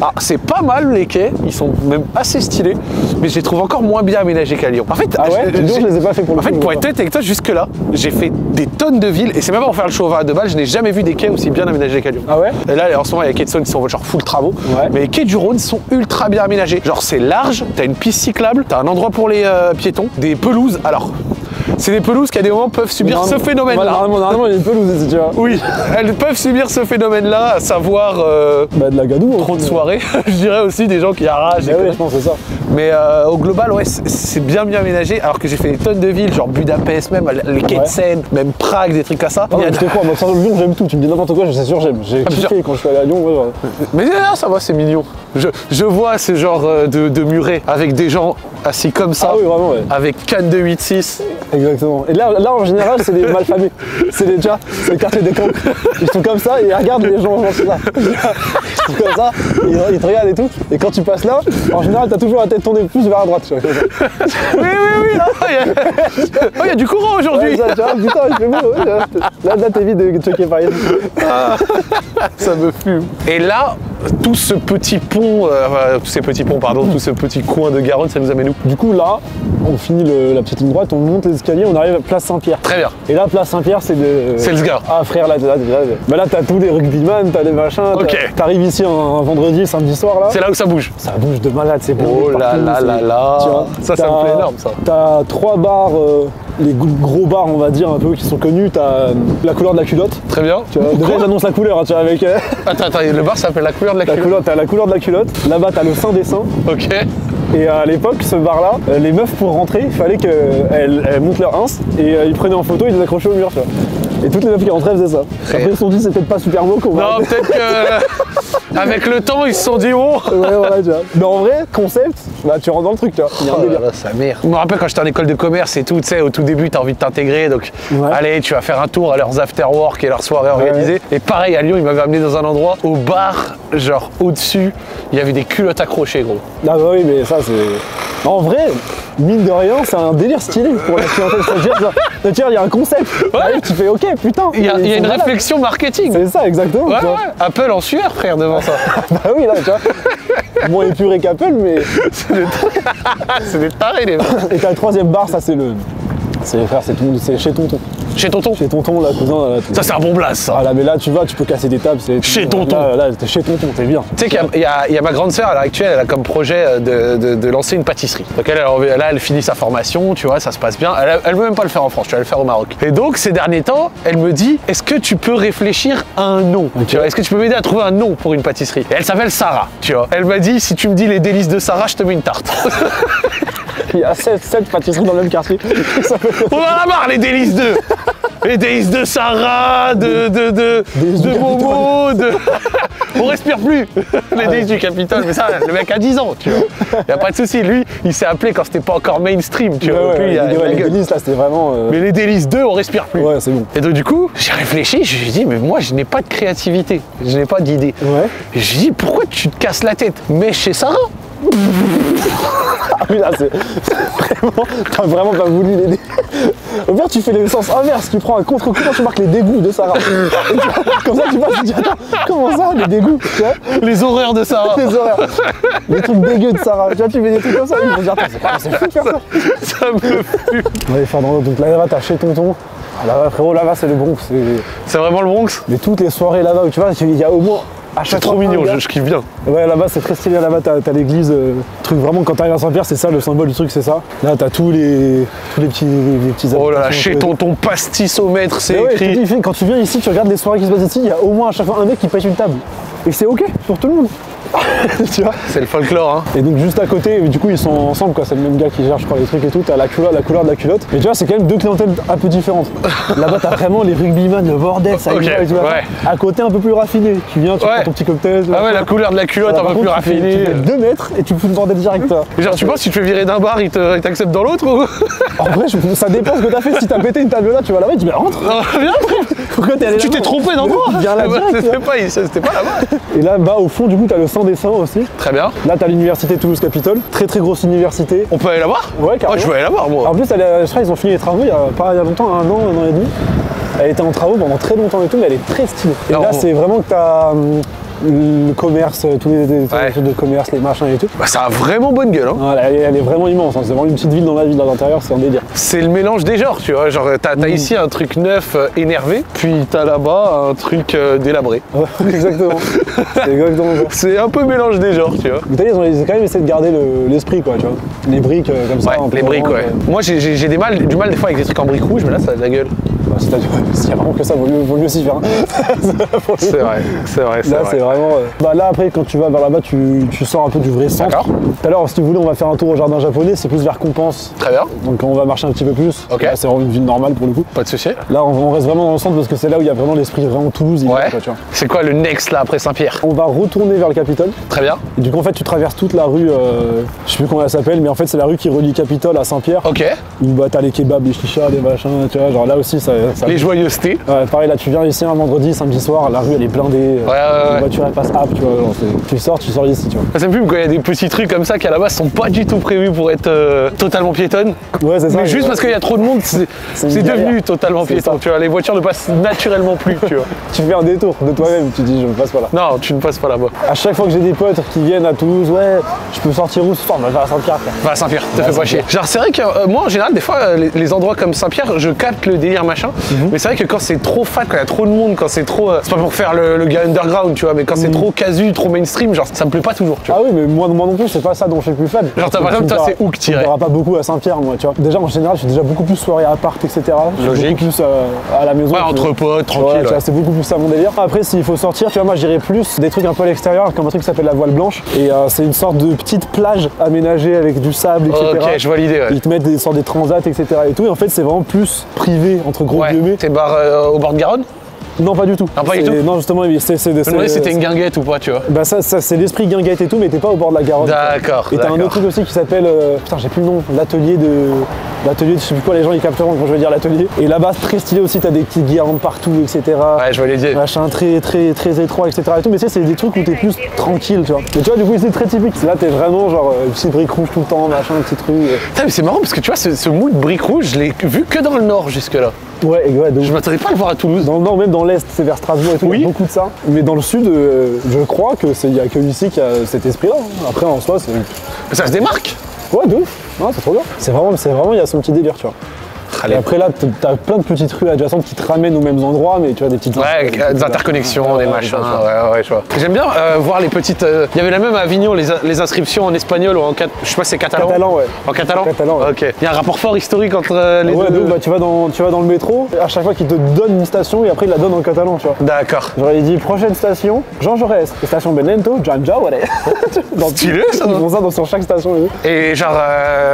Ah, c'est pas mal les quais, ils sont même assez stylés, mais je les trouve encore moins bien aménagés qu'à Lyon. En fait, Ah ouais je- les ai pas fait pour le En fait, pour être honnête avec toi, jusque-là, j'ai fait des tonnes de villes, et c'est même pas pour faire le chauvin de balle, je n'ai jamais vu des quais aussi bien aménagés qu'à Lyon. Ah ouais Et là, en ce moment, il y a quais de Saône qui sont genre full travaux, Ouais. mais les quais du Rhône sont ultra bien aménagés. Genre, c'est large, t'as une piste cyclable, t'as un endroit pour les euh, piétons, des pelouses. Alors, c'est des pelouses qui à des moments peuvent subir ce phénomène-là. Normalement, normalement, il y a une pelouse ici, tu vois. Oui, elles peuvent subir ce phénomène-là, à savoir euh, Bah, de la gadoue. trop de soirées. [laughs] je dirais aussi des gens qui arrachent. Bah oui, je pense que c'est ça. Mais euh, au global, ouais, c'est- bien bien aménagé. Alors que j'ai fait des tonnes de villes, genre Budapest, même les quais de. Seine, même Prague, des trucs comme ça. Non, mais je te crois, moi, sans Lyon, j'aime tout. Tu me dis n'importe quoi, je sais sûr, j'aime. J'ai Ah, kiffé quand je suis allé à Lyon. ouais, ouais. Mais ça va, c'est mignon. Je, je vois ce genre euh, de, de muret avec des gens assis comme ça, Ah oui, vraiment, ouais. avec canne de 8-6. Exactement. Et là, là en général, c'est des malfamés. C'est des, tu vois, c'est le quartier des camps. Ils sont comme ça et ils regardent les gens, genre, ça. Ils sont comme ça, ils, ils te regardent et tout. Et quand tu passes là, en général, t'as toujours la tête tournée plus vers la droite, tu vois. Oui, oui, oui, là, il y a- Oh, il y a du courant Ouais, aujourd'hui. ça, tu vois, putain, il fait beau. ouais. Là, là t'évites de checker par exemple. Ça me fume. Et là, tout ce petit pont, euh, tous ces petits ponts, pardon, tout ce petit coin de Garonne, ça nous amène où? Du coup, là, on finit le- la petite ligne droite, on monte les escaliers, on arrive à Place Saint-Pierre. Très bien. Et là, Place Saint-Pierre, c'est de. C'est le Sgard. Ah frère, là, là, là, là, bah, là t'as tous les rugbyman, t'as les machins. Ok. T'arrives ici un, un vendredi, samedi soir là. C'est là où ça bouge. Ça bouge de malade, c'est blindé Oh là là là là. Ça, ça me plaît énorme, ça. T'as trois bars, euh, les gros- bars, on va dire, un peu qui sont connus. T'as euh, la couleur de la culotte. Très bien. Tu vois, déjà, j'annonce la couleur, hein, tu vois, avec euh, [laughs] Attends, attends, le bar s'appelle la couleur de la la culotte. t'as la couleur de la culotte. Là-bas, t'as le sein des seins. Ok. Et à l'époque, ce bar-là, euh, les meufs pour rentrer, il fallait qu'elles elles montent leur ins et euh, ils prenaient en photo, ils les accrochaient au mur, tu vois. Et toutes les meufs qui rentraient faisaient ça. Après, ils se sont dit, c'est peut-être pas super beau qu'on va. Non, peut-être que [laughs] avec le temps, ils se sont dit oh. Ouais, voilà, tu vois. Mais en vrai, concept, bah tu rentres dans le truc, tu vois. Il y a un Oh là délire. là, sa mère. Je me rappelle quand j'étais en école de commerce et tout, tu sais, au tout début, t'as envie de t'intégrer, donc Ouais. allez, tu vas faire un tour à leurs after-work et leurs soirées organisées. Et pareil, à Lyon, ils m'avaient amené dans un endroit, au bar, genre au-dessus, il y avait des culottes accrochées, gros. Ah bah oui, mais ça c'est. En vrai, mine de rien, c'est un délire stylé pour la clientèle. C'est-à-dire, il y a un concept. T'arrives, tu fais ok, putain. Il y a, y une réflexion marketing. C'est ça, exactement. Ouais, ouais. Apple en sueur, frère, devant ça. [laughs] Bah oui, là, tu vois. Moins épuré qu'Apple, mais. [laughs] C'est des tarés, les mecs. Et t'as le troisième bar, ça c'est le. C'est frère, c'est tout- c'est chez tonton. Chez tonton. Chez tonton, là, cousin. Là, Ça, c'est un bon blast, ça. Ah là, mais là, tu vas, tu peux casser des tables. c'est- Chez tonton. Là, là, t'es chez tonton, t'es bien. Tu sais qu'il y y, a- il y a ma grande sœur à l'heure actuelle, elle a comme projet euh, de, de- de lancer une pâtisserie. Donc elle, elle- là, elle finit sa formation, tu vois, ça se passe bien. Elle, elle veut même pas le faire en France, tu vas le faire au Maroc. Et donc ces derniers temps, elle me dit, est-ce que tu peux réfléchir à un nom? Tu vois, Est-ce que tu peux m'aider à trouver un nom pour une pâtisserie? Et elle s'appelle Sarah, tu vois. Elle m'a dit, si tu me dis les délices de Sarah, je te mets une tarte. [laughs] Il y a 7, pâtisseries dans le même quartier. [laughs] On en a marre les délices de Les délices de Sarah, de, de, de, de Momo, de... [laughs] On respire plus Les délices du Capitole, mais ça, le mec a 10 ans, tu vois. Y a pas de souci, lui, il s'est appelé quand c'était pas encore mainstream, tu vois. il il les délices, là, c'était vraiment. euh, Mais les délices 2, on respire plus. Ouais, c'est bon. Et donc du coup, j'ai réfléchi, je lui ai dit, mais moi je n'ai pas de créativité, je n'ai pas d'idée. Ouais. Et je lui ai dit, pourquoi tu te casses la tête? Mais chez Sarah Ah là, c'est vraiment. T'as vraiment pas voulu l'aider. Au pire, tu fais le sens inverse. Tu prends un contre-courant, tu marques les dégoûts de Sarah. Comme ça, tu passes, tu dis Attends, comment ça, les dégoûts Tu vois Les horreurs de Sarah Les horaires. Les trucs dégueux de Sarah. Tu vois, tu fais des trucs comme ça. Ils vont dire Attends, c'est pas- c'est fou de faire ça. Ça me fume On va aller faire dans l'autre. Donc là, là-bas, t'as chez tonton. Ah, Là-bas, frérot, là-bas, c'est le Bronx. c'est- C'est vraiment le Bronx? Mais toutes les soirées là-bas, où tu vois, il y a au moins. À C'est trop mignon, je, je kiffe bien. Ouais, là-bas, c'est très stylé. Là-bas, t'as l'église. euh, truc vraiment, quand t'arrives à Saint-Pierre, c'est ça, le symbole du truc, c'est ça. Là, t'as tous les, tous les petits, les, petits Oh là là, chez tonton pastis au maître, c'est ouais, écrit. dis, quand tu viens ici, tu regardes les soirées qui se passent ici, il y a au moins à chaque fois un mec qui pète une table. Et c'est ok pour tout le monde. [laughs] tu vois C'est le folklore, hein. Et donc juste à côté, du coup ils sont ensemble quoi, c'est le même gars qui gère je crois les trucs et tout, t'as la couleur, la couleur de la culotte. Mais tu vois c'est quand même deux clientèles un peu différentes. [laughs] Là-bas t'as vraiment les rugbyman, le bordel, ça y Ok, va, et tu vois. ouais. À côté un peu plus raffiné, tu viens, tu Ouais. prends ton petit cocktail. Ah ouais, la couleur de la culotte un peu plus contre, tu fais- raffinée. Tu deux mètres et tu fous le bordel direct Genre, tu penses si tu fais virer d'un bar, il te- il t'accepte dans l'autre ou? [laughs] En vrai je- ça dépend ce que t'as fait, si t'as pété une table là, tu vas là-bas, tu dis mais rentre viens Pourquoi t'es allé Tu t'es trompé d'endroit là Ah C'était pas, là-bas Et là-bas au fond du coup t'as le sang des seins aussi. Très bien. Là t'as l'université Toulouse-Capitole, très très grosse université. On peut aller la voir Ouais, carrément. je veux aller la voir, moi. En plus, elle est- je crois qu'ils ont fini les travaux il y a pas il y a longtemps, un an, un an et demi. Elle était en travaux pendant très longtemps et tout, mais elle est très stylée. Et là, on- c'est vraiment que t'as. Le commerce, euh, tous les, les- Ouais. trucs de commerce, les machins et tout. Bah, ça a vraiment bonne gueule. Hein. Ouais, elle, est- elle est vraiment immense, hein. c'est vraiment une petite ville dans la ville, dans l'intérieur, c'est un délire. C'est le mélange des genres, tu vois. Genre, t'as t'as ici un truc neuf, euh, énervé, puis t'as là-bas un truc euh, délabré. [laughs] Exactement. c'est exactement ça. [laughs] C'est un peu mélange des genres, tu vois. Mais t'as vu, ils ont, quand même essayé de garder le- l'esprit, quoi, tu vois. Les briques euh, comme ça. Ouais, un peu les briques, ouais. Moi, j'ai- j'ai j'ai des mal, du mal des fois avec des trucs en briques rouges, mais là, ça a de la gueule. Bah, si t'as- s'il y a vraiment que ça, vaut mieux, vaut mieux s'y faire. [laughs] C'est vrai, c'est vrai, Là, c'est vrai. vraiment. euh, Bah, là, après, quand tu vas vers là-bas, tu, tu sors un peu du vrai centre. D'accord. Tout à l'heure, si tu voulais, on va faire un tour au jardin japonais, c'est plus vers Compense. Très bien, Donc, on va marcher un petit peu plus. Ok. Là, c'est vraiment une ville normale pour le coup. pas de souci. Là, on, on reste vraiment dans le centre parce que c'est là où il y a vraiment l'esprit vraiment Toulouse. Ouais. C'est quoi le next là après Saint-Pierre? On va retourner vers le Capitole. Très bien. Et du coup, en fait, tu traverses toute la rue, euh, je sais plus comment elle s'appelle, mais en fait, c'est la rue qui relie Capitole à Saint-Pierre. Ok. Où bah, t'as les kebabs, les chichas, les machins, tu vois. Genre là aussi, ça. Ça- Les joyeusetés. Ouais, pareil, là, tu viens ici un vendredi, samedi soir, la rue elle est blindée. euh, Ouais, ouais, Les ouais. voitures elles passent hop, tu vois. genre, tu sors, tu sors d'ici, tu vois. Ça me fume quand il y a des petits trucs comme ça qui à la base sont pas du tout prévus pour être euh, totalement piétonnes. Ouais, c'est ça. Mais juste parce qu'il y a trop de monde, c'est [laughs] devenu totalement piéton. ça. Tu vois, les voitures ne passent naturellement plus, tu vois. [laughs] Tu fais un détour de toi-même, tu dis je ne passe pas là. Non, tu ne passes pas là-bas. À chaque fois que j'ai des potes qui viennent à Toulouse, ouais, je peux sortir où ce soir? Bah, je vais à Saint-Pierre. Va à Saint-Pierre, te fais pas chier. Genre, c'est vrai que euh, moi, en général, des fois, euh, les, les endroits comme Saint-Pierre, je capte le délire machin. Mhm. Mais c'est vrai que quand c'est trop fat, quand il y a trop de monde, quand c'est trop. euh, c'est pas pour faire le, le gars underground, tu vois, mais quand c'est trop casu, trop mainstream, genre, ça me plaît pas toujours, tu vois. Mhm. Ah oui, mais moi, moi non plus, c'est pas ça dont je suis le plus fan. Genre, t'as- par exemple, toi, c'est où que Tu me t'irais verras pas beaucoup à Saint-Pierre, moi, tu vois. Déjà, en général, je suis déjà beaucoup plus soirée à part, etc. Logique. beaucoup plus euh, à la maison. Ouais, entre potes, tranquille. ouais. c'est beaucoup plus ça mon délire. Après, s'il faut sortir, tu vois, moi j'irais plus des trucs un peu à l'extérieur, comme un truc qui s'appelle la voile blanche. Et euh, c'est une sorte de petite plage aménagée avec du sable, etc. Ok, je vois l'idée, ouais. Ils te mettent des sortes des transats, etc. Et tout. Et en fait, c'est vraiment plus privé, entre gros Ouais, guillemets. t'es bar euh, au bord de Garonne Non, pas du tout. Ah, pas du tout Non, justement, c'est. c'est- Je me c'est- demandais si c'était une guinguette ou pas, tu vois. Bah ça, ça, c'est l'esprit guinguette et tout, mais t'es pas au bord de la Garonne. D'accord, Et t'as un autre truc aussi qui s'appelle, euh, putain j'ai plus le nom, l'atelier de, l'atelier de je sais plus quoi, les gens ils capteront quand je vais dire l'atelier. Et là-bas très stylé aussi, t'as des petites guirlandes partout, etc. Ouais, je vois l'idée. Machin très très très étroit, etc. Et tout, mais tu sais c'est des trucs où t'es plus tranquille, tu vois. Mais tu vois du coup c'est très typique. Là t'es vraiment genre euh, petite brique rouge tout le temps, machin, petit truc. euh. Putain, mais c'est marrant parce que tu vois, ce, ce mood brique rouge, je l'ai vu que dans le nord jusque-là. Ouais, et ouais, donc, Je m'attendais pas à le voir à Toulouse. dans le nord, même dans l'est, c'est vers Strasbourg et tout, Oui. y a beaucoup de ça. Mais dans le sud, euh, je crois que c'est il y a que ici qu'il y a cet esprit-là. hein. Après en soi, c'est Ça se démarque. Ouais, de ouf. Non, c'est trop bien. C'est vraiment, c'est vraiment, il y a son petit délire, tu vois. Et après là, t'as plein de petites rues adjacentes qui te ramènent aux mêmes endroits, mais tu vois des petites. Ouais, des interconnexions, Ouais, des ouais, machins, ouais, ouais, je vois. J'aime bien euh, voir les petites. euh, Il y avait la même à Avignon, les, les inscriptions en espagnol ou en. Je sais pas, c'est catalan. Catalan, ouais. En catalan? Catalan, ouais. Ok. Il y a un rapport fort historique entre euh, les Ouais, deux. donc, bah, tu, vas dans, tu vas dans le métro, à chaque fois qu'ils te donnent une station, et après ils la donnent en catalan, tu vois. D'accord. Genre il dit prochaine station, Jean Jaurès, station Benento, Jean Jaurès. [laughs] Dans- Stylé, ça. Ils font ça dans, sur chaque station. et genre,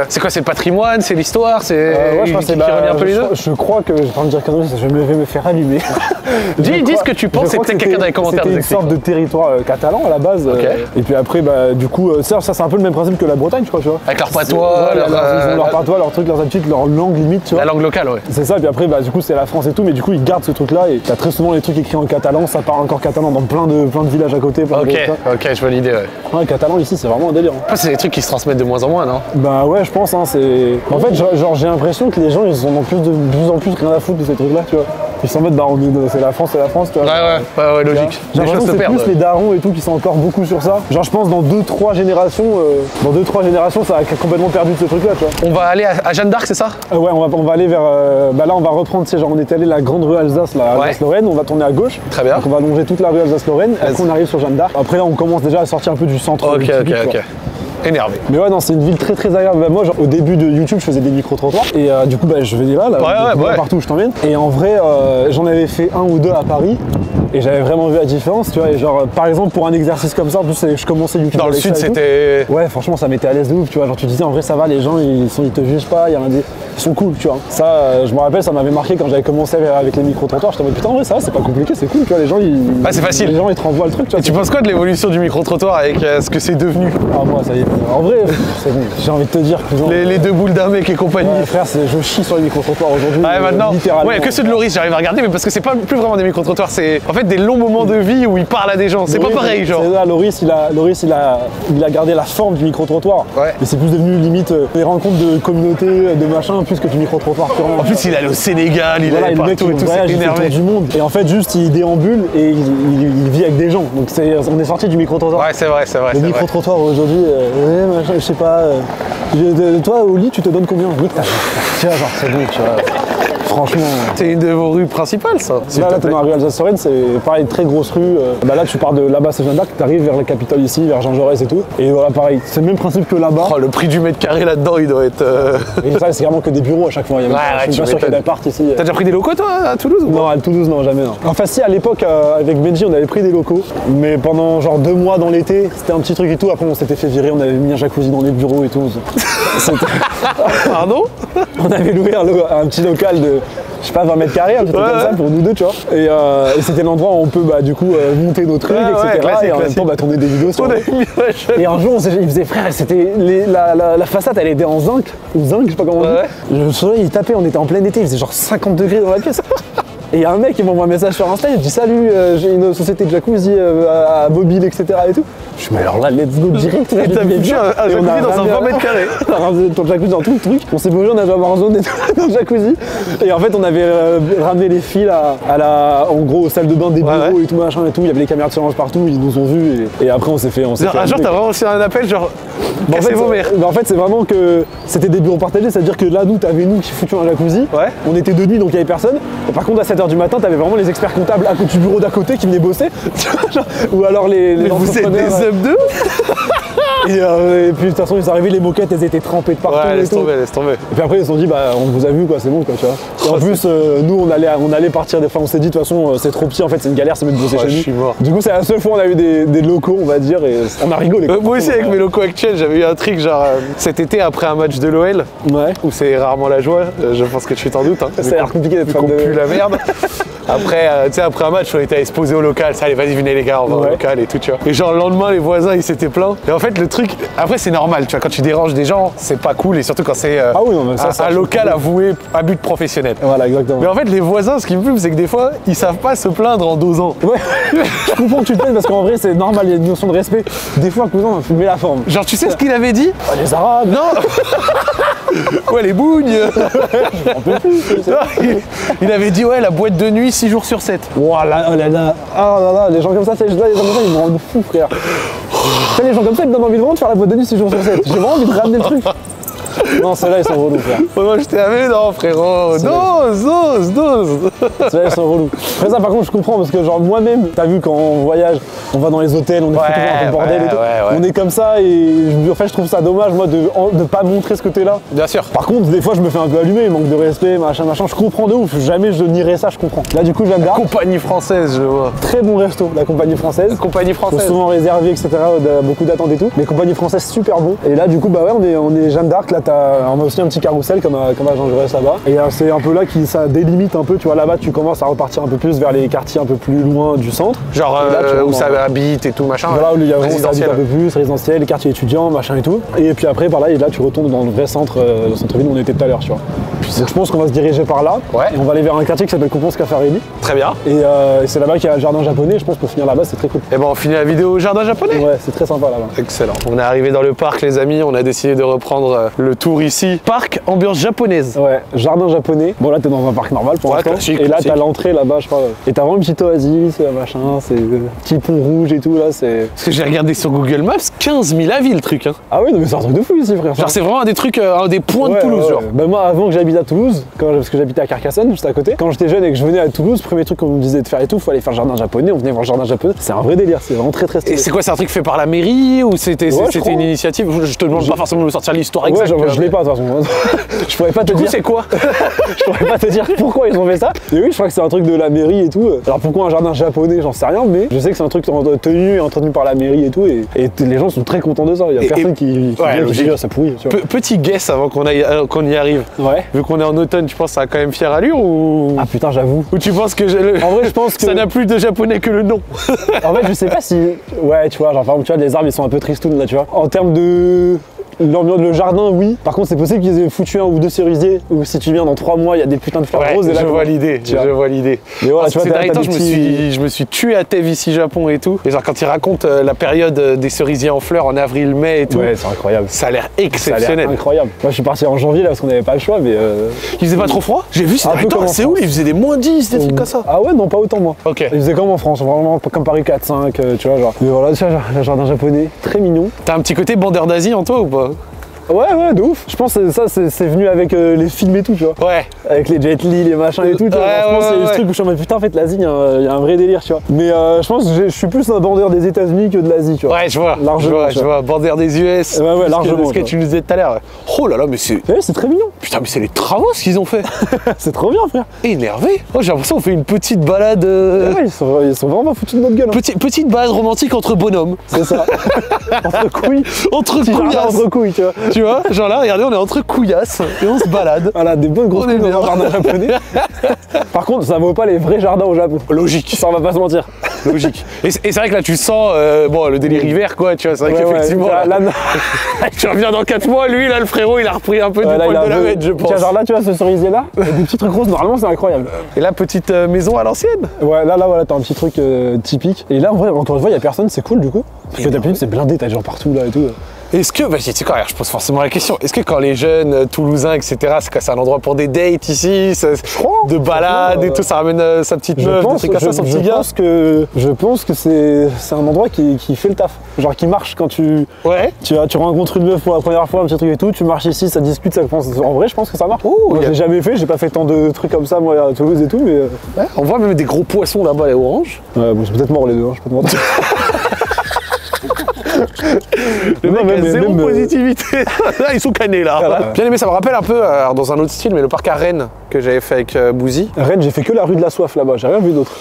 c'est quoi C'est le patrimoine, c'est l'histoire, c'est. Ouais, je crois que qui c'est bah, relie un peu les je, deux je crois que, je vais me dire conneries, je vais me faire allumer. [laughs] Dis, dis ce que tu penses, c'est peut-être que quelqu'un dans les commentaires C'était nous une sorte de territoire euh, catalan à la base. euh, et puis après, bah, du coup, euh, ça, ça, c'est un peu le même principe que la Bretagne, je crois, tu vois. Avec leur C'est- patois, leur, euh, patois, leur truc, leurs habitudes, leur langue limite, tu vois. La langue locale, ouais. C'est ça, puis après, bah, du coup, c'est la France et tout, mais du coup, ils gardent ce truc-là et t'as très souvent les trucs écrits en catalan, ça parle encore catalan dans plein de, plein de villages à côté. plein de- Ok, ok, je vois l'idée, ouais. Ouais, catalan ici, c'est vraiment un délire. hein. C'est des trucs qui se transmettent de moins en moins, non? Bah ouais, je pense, hein, c'est. En fait, genre, genre, j'ai l'impression que les gens, ils en ont plus de, plus en plus rien à foutre de ces trucs-là, tu vois. Ils s'en mettent, bah, on est- c'est la France, c'est la France, tu vois. Ouais, ouais, ouais, ouais, logique. J'ai l'impression que c'est plus les darons et tout qui sont encore beaucoup sur ça. Genre, je pense dans 2-3 générations, euh, dans 2-3 générations, ça a complètement perdu de ce truc-là, tu vois. On va aller à, à Jeanne d'Arc, c'est ça? Ah ouais, on va, on va aller vers. euh, bah là, on va reprendre, tu sais, genre, on est allé la grande rue Alsace, la. Alsace-Lorraine, on va tourner à gauche. Très bien. Donc, on va longer toute la rue Alsace-Lorraine, et après, on arrive sur Jeanne d'Arc. Après, là, on commence déjà à sortir un peu du centre. Ok, du ok, ok. Énervé. Mais ouais, non, c'est une ville très très agréable. Bah, moi, genre, au début de YouTube, je faisais des micro-trottoirs. Et euh, du coup, bah, je venais là, là, Ouais, ouais, de- ouais. partout où je t'emmène. Et en vrai, euh, j'en avais fait un ou deux à Paris. Et j'avais vraiment vu la différence, tu vois. Et genre, par exemple, pour un exercice comme ça, en plus, je commençais YouTube. Dans le sud, c'était. Ouais, franchement, ça m'était à l'aise de ouf, tu vois. Genre, tu disais, en vrai, ça va, les gens, ils, sont, ils te jugent pas, il y a un. Ils sont cool, tu vois. Ça, euh, je me rappelle, ça m'avait marqué quand j'avais commencé avec- les micro-trottoirs. J'étais en mode, putain, en vrai, ça c'est pas compliqué, c'est cool, tu vois. Les gens, ils. Ouais, c'est facile. Les gens, ils te renvoient le truc, tu vois. Tu penses quoi de l'évolution du micro-trottoir avec euh, ce que c'est devenu Ah, moi, ça y est. En vrai. J'ai envie de te dire que. genre, les, les deux boules d'un mec et compagnie. Ouais, frère, c'est- je chie sur les micro-trottoirs aujourd'hui. Ouais, euh, maintenant. littéralement. Ouais, que ceux de Loris, j'arrive à regarder, mais parce que c'est pas plus vraiment des micro-trottoirs, c'est en fait des longs moments de vie où il parle à des gens. C'est pas pareil, genre. c'est ça, Loris, il a, Loris il, a, il a gardé la forme du micro-trottoir. Ouais. Mais c'est plus devenu limite des rencontres de communautés, de machin, bien plus que du micro-trottoir purement. En plus, il allait au Sénégal, il Voilà, allait partout et il tout, tour énervé. du monde. Et en fait, juste, il déambule et il, il- il vit avec des gens. Donc, on est sorti du micro-trottoir. Ouais, c'est vrai, c'est vrai. Le micro-trottoir aujourd'hui, euh, je sais pas. euh, je- de- toi, au lit, tu te donnes combien? Nique ta mère. Tu vois, genre, c'est bon, tu vois. Franchement. C'est une de vos rues principales, ça. s'il Là, te là, t'es dans la rue Alsace-Lorraine, c'est pareil, très grosse rue. euh, Bah là, tu pars de là-bas, c'est Jeanne d'Arc, t'arrives vers la capitale ici, vers Jean Jaurès et tout. Et voilà, pareil, c'est le même principe que là-bas. Oh, le prix du mètre carré là-dedans, il doit être. euh, Et ça, c'est vraiment que des bureaux à chaque fois. Il y a même Ouais, je suis tu pas sûr qu'il y d'appart ici. T'as déjà pris des locaux, toi, à Toulouse ou Non, à Toulouse, non, jamais. Non. Enfin, si, à l'époque, euh, avec Benji, on avait pris des locaux, mais pendant genre deux mois dans l'été, c'était un petit truc et tout. Après, on s'était fait virer, on avait mis un jacuzzi dans les bureaux et tout. [laughs] Pardon? On avait loué un, un petit local de, je sais pas, 20 mètres carrés, un petit truc Ouais, comme ça pour nous deux, tu vois. Et, euh, et c'était l'endroit où on peut, bah, du coup, euh, monter nos trucs, etc. et en même temps, bah, tourner des vidéos sur. Et un jour, on il faisait frère, c'était la, la- la façade, elle était en zinc, ou zinc, je sais pas comment on dit. Le soleil, il tapait, on était en plein été, il faisait genre 50 degrés dans la pièce. Et il y a un mec qui m'envoie un message sur Insta, il dit Salut, euh, j'ai une société de jacuzzi euh, à, Mobile, etc. Et tout. Je dis Mais alors là, let's go direct. [laughs] Et t'as mis un- jacuzzi dans un ramené 20 mètres carrés. [laughs] ton jacuzzi dans tout le truc. On s'est bougé, on a joué à Warzone et tout, [laughs] dans le jacuzzi. Et en fait, on avait euh, ramené les fils à, à la, en gros, aux salles de bain des bureaux ouais. et tout machin et tout. Il y avait les caméras de surveillance partout, ils nous ont vus. Et, et après, on s'est fait. On s'est Genre, fait Un jour, t'as vraiment reçu un appel, genre. Bah, en fait, vos c'est- mères. bah, en fait, c'est vraiment que c'était des bureaux partagés, c'est-à-dire que là, nous, t'avais nous qui foutions un jacuzzi. Ouais. On était de nuit, donc il y avait personne. Et par contre, à 7h du matin, t'avais vraiment les experts comptables à côté du bureau d'à côté qui venaient bosser. [laughs] Ou alors les, les Mais vous êtes entrepreneurs, des hommes de [laughs] et, euh, et puis de toute façon, ils arrivaient, les moquettes, elles étaient trempées de partout. Ouais, et laisse tout. tomber, laisse tomber. Et puis après, ils se sont dit, bah, on vous a vu, quoi, c'est bon, quoi, tu vois. Et en Oh, plus, euh, nous, on allait, on allait partir des fois, on s'est dit, de toute façon, euh, c'est trop petit, en fait, c'est une galère, c'est mettre bosser Ouais, chez je suis mort. Du coup, c'est la seule fois où on a eu des, des locaux, on va dire, et on a rigolé. Quoi. moi aussi, avec mes locaux actuels, j'avais eu un truc, genre, cet été, après un match de l'OL, Ouais. où c'est rarement la joie, je pense que tu t'en doutes. Hein, Ça a l'air compliqué d'être fan de- la merde. [laughs] Après, euh, tu sais, après un match, on était exposé au local. Ça, allez, vas-y, venez les gars, on va au Ouais. local et tout, tu vois. Et genre, le lendemain, les voisins, ils s'étaient plaints. Et en fait, le truc, après, c'est normal, tu vois, quand tu déranges des gens, c'est pas cool. Et surtout quand c'est euh, Ah oui, un, local avoué à but professionnel. Voilà, exactement. Mais en fait, les voisins, ce qui me fume, c'est que des fois, ils savent pas se plaindre en dosant. Ouais, [laughs] je comprends que tu te plaignes parce qu'en vrai, c'est normal, il y a une notion de respect. Des fois, cousin, on a fumé la forme. Genre, tu sais ce qu'il avait dit Ah, les Arabes, Non [laughs] Ouais, les bougnes Non, il, il avait dit, ouais, la boîte de nuit 6 jours sur 7. Voilà, oh là là, ah là là, les gens comme ça, c'est- les gens comme ça, ils me rendent fou, frère. Les gens comme ça, ils me donnent envie de vraiment de faire la boîte de nuit 6 jours sur 7. J'ai vraiment envie de ramener le truc. [laughs] Non, ceux-là, ils sont relous, frère. Moi, j'étais à mais non, frérot, dose, dose, dose Ceux-là, ils sont relous. Après ça, par contre, je comprends parce que, genre, moi-même, t'as vu, quand on voyage, on va dans les hôtels, on est Ouais, toujours un bordel ouais, et tout. ouais. On est comme ça et je- en fait, je trouve ça dommage, moi, de ne pas montrer ce côté-là. Bien sûr. Par contre, des fois, je me fais un peu allumer, manque de respect, machin, machin. Je comprends de ouf. Jamais je nierai ça, je comprends. Là, du coup, Jeanne d'Arc, Compagnie française, je vois. très bon resto, la compagnie française. Compagnie Faut française. souvent réserver, etc. de- beaucoup d'attentes et tout. Mais compagnie française, super bon. Et là, du coup, bah ouais, on est, on est Jeanne d'Arc. Là, t'as, on a aussi un petit carrousel comme à, comme à Jean Jaurès là-bas. Et euh, c'est un peu là qui ça délimite un peu. Tu vois, là-bas, tu commences à repartir un peu plus vers les quartiers un peu plus loin du centre. Genre Et là, tu euh, vois, où ça habite et tout, machin. Voilà, où il y a vraiment ça habite un peu plus, résidentiel, les quartiers étudiants, machin et tout. Et puis après, par là, et là, tu retournes dans le vrai centre, euh, le centre-ville où on était tout à l'heure, tu vois. Donc je pense qu'on va se diriger par là. Ouais. Et on va aller vers un quartier qui s'appelle Compense Caffarelli. Très bien. Et euh, c'est là-bas qu'il y a le jardin japonais. Je pense pour finir là-bas, c'est très cool. Et ben on finit la vidéo au jardin japonais. Ouais, c'est très sympa là-bas. Excellent. On est arrivé dans le parc, les amis. On a décidé de reprendre euh, le tour ici. Parc, ambiance japonaise. Ouais, jardin japonais. Bon là t'es dans un parc normal pour Ouais, l'instant. Et là t'as l'entrée là-bas, je crois. Et t'as vraiment une petite oasis, euh, machin, c'est euh, petit pont rouge et tout là, c'est. Parce que j'ai regardé sur Google Maps, 15 000 avis le truc. Hein. Ah oui, non mais c'est un truc de fou ici frère. Genre c'est vraiment un des trucs, euh, un des points de Toulouse. ouais, genre. Bah, moi, avant que j'habite à Toulouse, quand, parce que j'habitais à Carcassonne, juste à côté, quand j'étais jeune et que je venais à Toulouse, premier truc qu'on me disait de faire et tout, faut aller faire le jardin japonais, on venait voir le jardin japonais. C'est un vrai délire, c'est vraiment très très Et stylé. c'est quoi, c'est un truc fait par la mairie ou c'était une initiative? Je te demande pas forcément de me sortir l'histoire Ouais, exacte. Vois, je l'ai mais- pas de toute façon. [laughs] je pourrais pas te Du dire. c'est quoi [laughs] je pourrais pas te dire pourquoi ils ont fait ça. Et oui, je crois que c'est un truc de la mairie et tout. Alors pourquoi un jardin japonais, j'en sais rien, mais je sais que c'est un truc en- tenu et entretenu par la mairie et tout. Et, les gens sont très contents de ça. Il y a Et- personne et- qui, qui Ouais, qui dit, Ah, ça pourrit. Tu vois. Pe- Petit guess avant qu'on euh, qu'on y arrive. Ouais. Vu qu'on est en automne, tu penses que ça a quand même fière allure ou, Ah putain, j'avoue. ou tu penses que le- En vrai, je pense [laughs] que. ça n'a plus de japonais que le nom? En fait, je sais pas si. Ouais, tu vois, genre par exemple, tu vois, les arbres ils sont un peu tristounes là, tu vois. En termes de. L'ambiance, le jardin, oui. Par contre, c'est possible qu'ils aient foutu un ou deux cerisiers, ou si tu viens dans trois mois, il y a des putains de fleurs Ouais, roses. Et là, je vois l'idée, vois. je vois l'idée. Mais voilà, Ah, tu vois, derniers temps, je me, suis, je me suis tué à Thèves ici Japon et tout. Et genre quand il raconte euh, la période euh, des cerisiers en fleurs en avril, mai et tout, Ouais, c'est incroyable. ça a l'air Ça a l'air exceptionnel. incroyable. Moi, je suis parti en janvier là parce qu'on n'avait pas le choix, mais. euh, Il faisait pas trop froid? J'ai vu c'est où Il faisait des moins 10, des trucs comme ça? Ah ouais, non, pas autant moi. Ok. Ils faisaient comme en France, vraiment comme Paris 4-5, euh, tu vois, genre. Mais voilà, tu vois, jardin japonais, très mignon. T'as un petit côté bandeur d'Asie en toi ou pas? Hello. Ouais, ouais, de ouf. Je pense que ça, c'est c'est venu avec euh, les films et tout, tu vois. Ouais. Avec les Jet Li, les machins et tout. tu vois. Ouais, pense ouais, ouais. ce truc où je suis en mode putain, en fait, l'Asie, il y, a un- il y a un vrai délire, tu vois. Mais euh, je pense que je suis plus un bandeur des États-Unis que de l'Asie, tu vois. Ouais, je vois. Largement, Je vois, je vois. Bandeur des US. Ouais, ouais, plus que largement, Ce que tu nous disais tout à l'heure. Oh là là, mais c'est. Ouais, c'est très mignon. Putain, mais c'est les travaux ce qu'ils ont fait. [laughs] c'est trop bien, frère. Énervé. Oh, j'ai l'impression qu'on fait une petite balade. euh, Ouais, ils, sont, ils sont vraiment foutus de notre gueule. hein. Petite, petite balade romantique entre bonhommes. C'est ça. [laughs] entre couilles. Entre couillasses. entre couilles, tu vois. Tu vois Genre là, regardez, on est entre couillasses et on se balade. Voilà, des bonnes grosses couilles dans bien. un jardin japonais. [laughs] Par contre, ça vaut pas les vrais jardins au Japon. Logique. Ça, on va pas se mentir. Logique. Et c'est vrai que là, tu sens euh, bon, le délire hiver, quoi. Tu vois, c'est vrai Ouais, ouais, qu'effectivement, là, là, là, [laughs] tu reviens dans 4 mois, lui, là, le frérot, il a repris un peu Ouais, du poil de la bête, je pense. Tiens, genre là, tu vois, ce cerisier là, des petits trucs roses, normalement, c'est incroyable. Et la petite euh, maison à l'ancienne. Ouais, là, là, voilà, t'as un petit truc euh, typique. Et là, en vrai, encore une fois, il y a personne, c'est cool du coup. Parce que d'habitude, c'est blindé, t'as des gens partout là et tout. Est-ce que, bah, tu sais quoi, je pose forcément la question, est-ce que quand les jeunes euh, Toulousains, etc., c'est un endroit pour des dates ici, ça- de balade franchement, et tout, ça ramène euh, sa petite Je meuf, pense, je, ça, son je petit gars pense que, je pense que c'est un endroit qui, qui fait le taf. Genre qui marche quand tu, Ouais. tu, tu rencontres une meuf pour la première fois, un petit truc et tout, tu marches ici, ça discute, ça pense. En vrai, je pense que ça marche. Ouh, moi, y a- je l'ai jamais fait, j'ai pas fait tant de trucs comme ça, moi, à Toulouse et tout, mais. euh, Ouais, On voit même des gros poissons là-bas, les oranges. Ouais, bon, c'est peut-être mort les deux, hein, je peux te mentir. [laughs] Le Non, mec même- a zéro même, euh, positivité. [laughs] ils sont canés là. Voilà. Bien aimé, ça me rappelle un peu, euh, alors, dans un autre style, mais le parc à Rennes que j'avais fait avec euh, Bouzy. Rennes, j'ai fait que la rue de la soif là-bas, j'ai rien vu d'autre.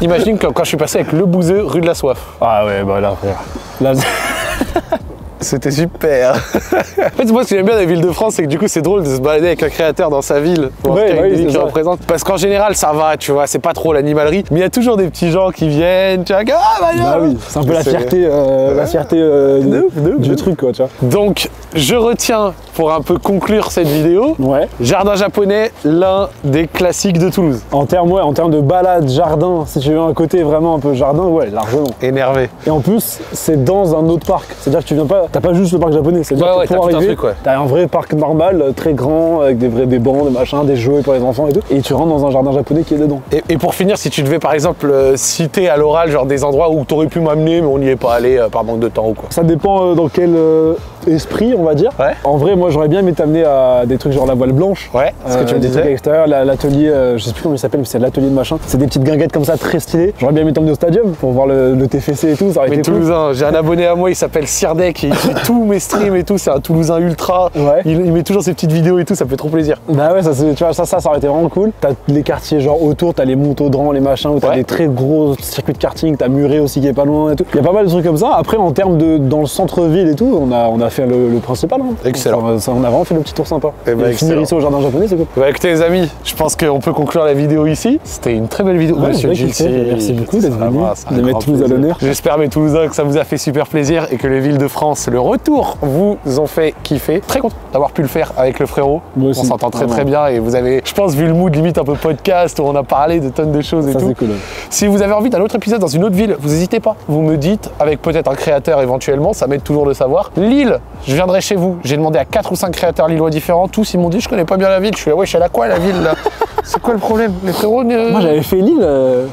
Imagine que quand je suis passé avec le bouseux, rue de la soif. Ah ouais, bah là, frère. Là, [laughs] C'était super. [laughs] en fait, moi, ce que j'aime bien dans la ville de France, c'est que du coup, c'est drôle de se balader avec un créateur dans sa ville. Ou en Ouais, une oui, représente. Parce qu'en général, ça va, tu vois, c'est pas trop l'animalerie. Mais il y a toujours des petits gens qui viennent, tu vois, ah, bah, bah oui, c'est un peu la fierté, euh, la fierté euh, De du truc, quoi, tu vois. Donc, je retiens, pour un peu conclure cette vidéo, Ouais. Jardin japonais, l'un des classiques de Toulouse. En termes, ouais, en termes de balade, jardin, si tu veux un côté vraiment un peu jardin, ouais, largement. Énervé. Et en plus, c'est dans un autre parc. C'est-à-dire que tu viens pas, t'as pas juste le parc japonais. C'est-à-dire Ouais, que ouais, pour arriver, t'as un vrai parc normal, euh, très grand, avec des vrais des bancs, des machins, des jouets pour les enfants et tout. Et tu rentres dans un jardin japonais qui est dedans. Et, et pour finir, si tu devais par exemple euh, citer à l'oral genre des endroits où t'aurais pu m'amener mais on n'y est pas allé euh, par manque de temps ou quoi. Ça dépend euh, dans quel euh, esprit, on va dire. Ouais. En vrai, moi, j'aurais bien aimé t'amener à des trucs genre la voile blanche. Ouais, ce que tu Euh, me des trucs disais. extérieurs, la- l'atelier, euh, je sais plus comment il s'appelle, mais c'est l'atelier de machin. C'est des petites guinguettes comme ça très stylées. J'aurais bien aimé t'emmener au stadium pour voir le, le TFC et tout, ça aurait Mais été cool. Toulousain, j'ai un abonné à moi, il s'appelle Sirdek, et il fait [laughs] tous mes streams et tout, c'est un Toulousain ultra. Ouais. Il, il met toujours ses petites vidéos et tout, ça me fait trop plaisir. Bah ouais, ça, tu vois, ça, ça, ça aurait été vraiment cool. T'as les quartiers genre autour, t'as les montaudrans, les machins, où t'as Ouais. des très gros circuits de karting, t'as Muret aussi qui est pas loin et tout. Il y a pas mal de trucs comme ça. Après, en termes de dans le centre-ville et tout, on a, on a fait le, le principal. hein. Excellent. Enfin, ça, on a vraiment fait le petit tour sympa. Eh ben, et finir excellent. ici au jardin japonais, c'est cool. Bah écoutez les amis, je pense qu'on peut conclure la vidéo ici. C'était une très belle vidéo. Ouais, Monsieur. Merci beaucoup d'être venu, de mettre Toulouse à l'honneur. J'espère mes Toulousains que ça vous a fait super plaisir et que les villes de France, le retour, vous ont fait kiffer. Très content d'avoir pu le faire avec le frérot. Moi on s'entend très vraiment. très bien et vous avez, je pense, vu le mood limite un peu podcast où on a parlé de tonnes de choses et Ça, tout. c'est cool. ouais. Si vous avez envie d'un autre épisode dans une autre ville, vous n'hésitez pas. Vous me dites, avec peut-être un créateur éventuellement, ça m'aide toujours de savoir. Lille, je viendrai chez vous. J'ai demandé à 4 ou 5 créateurs lillois différents. Tous, ils m'ont dit, je connais pas bien la ville. Je suis là, ouais, je suis à la quoi la ville là? C'est quoi le problème? Les frérots ne- Moi, j'avais fait Lille. euh,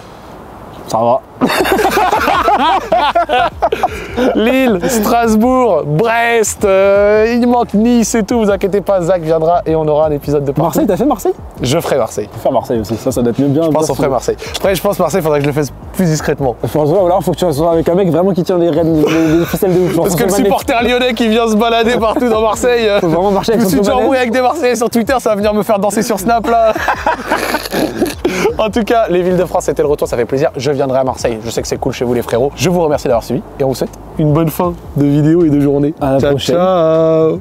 Ça va. [laughs] [laughs] Lille, Strasbourg, Brest, euh, il manque Nice et tout. Vous inquiétez pas, Zach viendra et on aura un épisode de partout. Marseille, t'as fait Marseille? Je ferai Marseille. Faire Marseille aussi, ça, ça doit être mieux bien. Je pense qu'on ferait Marseille. Après, je pense Marseille, faudrait que je le fasse plus discrètement. Ou alors, faut que tu sois avec un mec vraiment qui tient rênes, les, les ficelles de ouf. Parce que le supporter lyonnais qui vient se balader partout dans Marseille. euh, Faut vraiment marcher Je avec me suis déjà embrouillé avec des Marseillais sur Twitter, ça va venir me faire danser sur Snap là. [laughs] en tout cas, les villes de France, c'était le retour, ça fait plaisir. Je viendrai à Marseille. Je sais que c'est cool chez vous les frérots. Je vous remercie d'avoir suivi et on vous souhaite une bonne fin de vidéo et de journée. À la ciao, prochaine. ciao.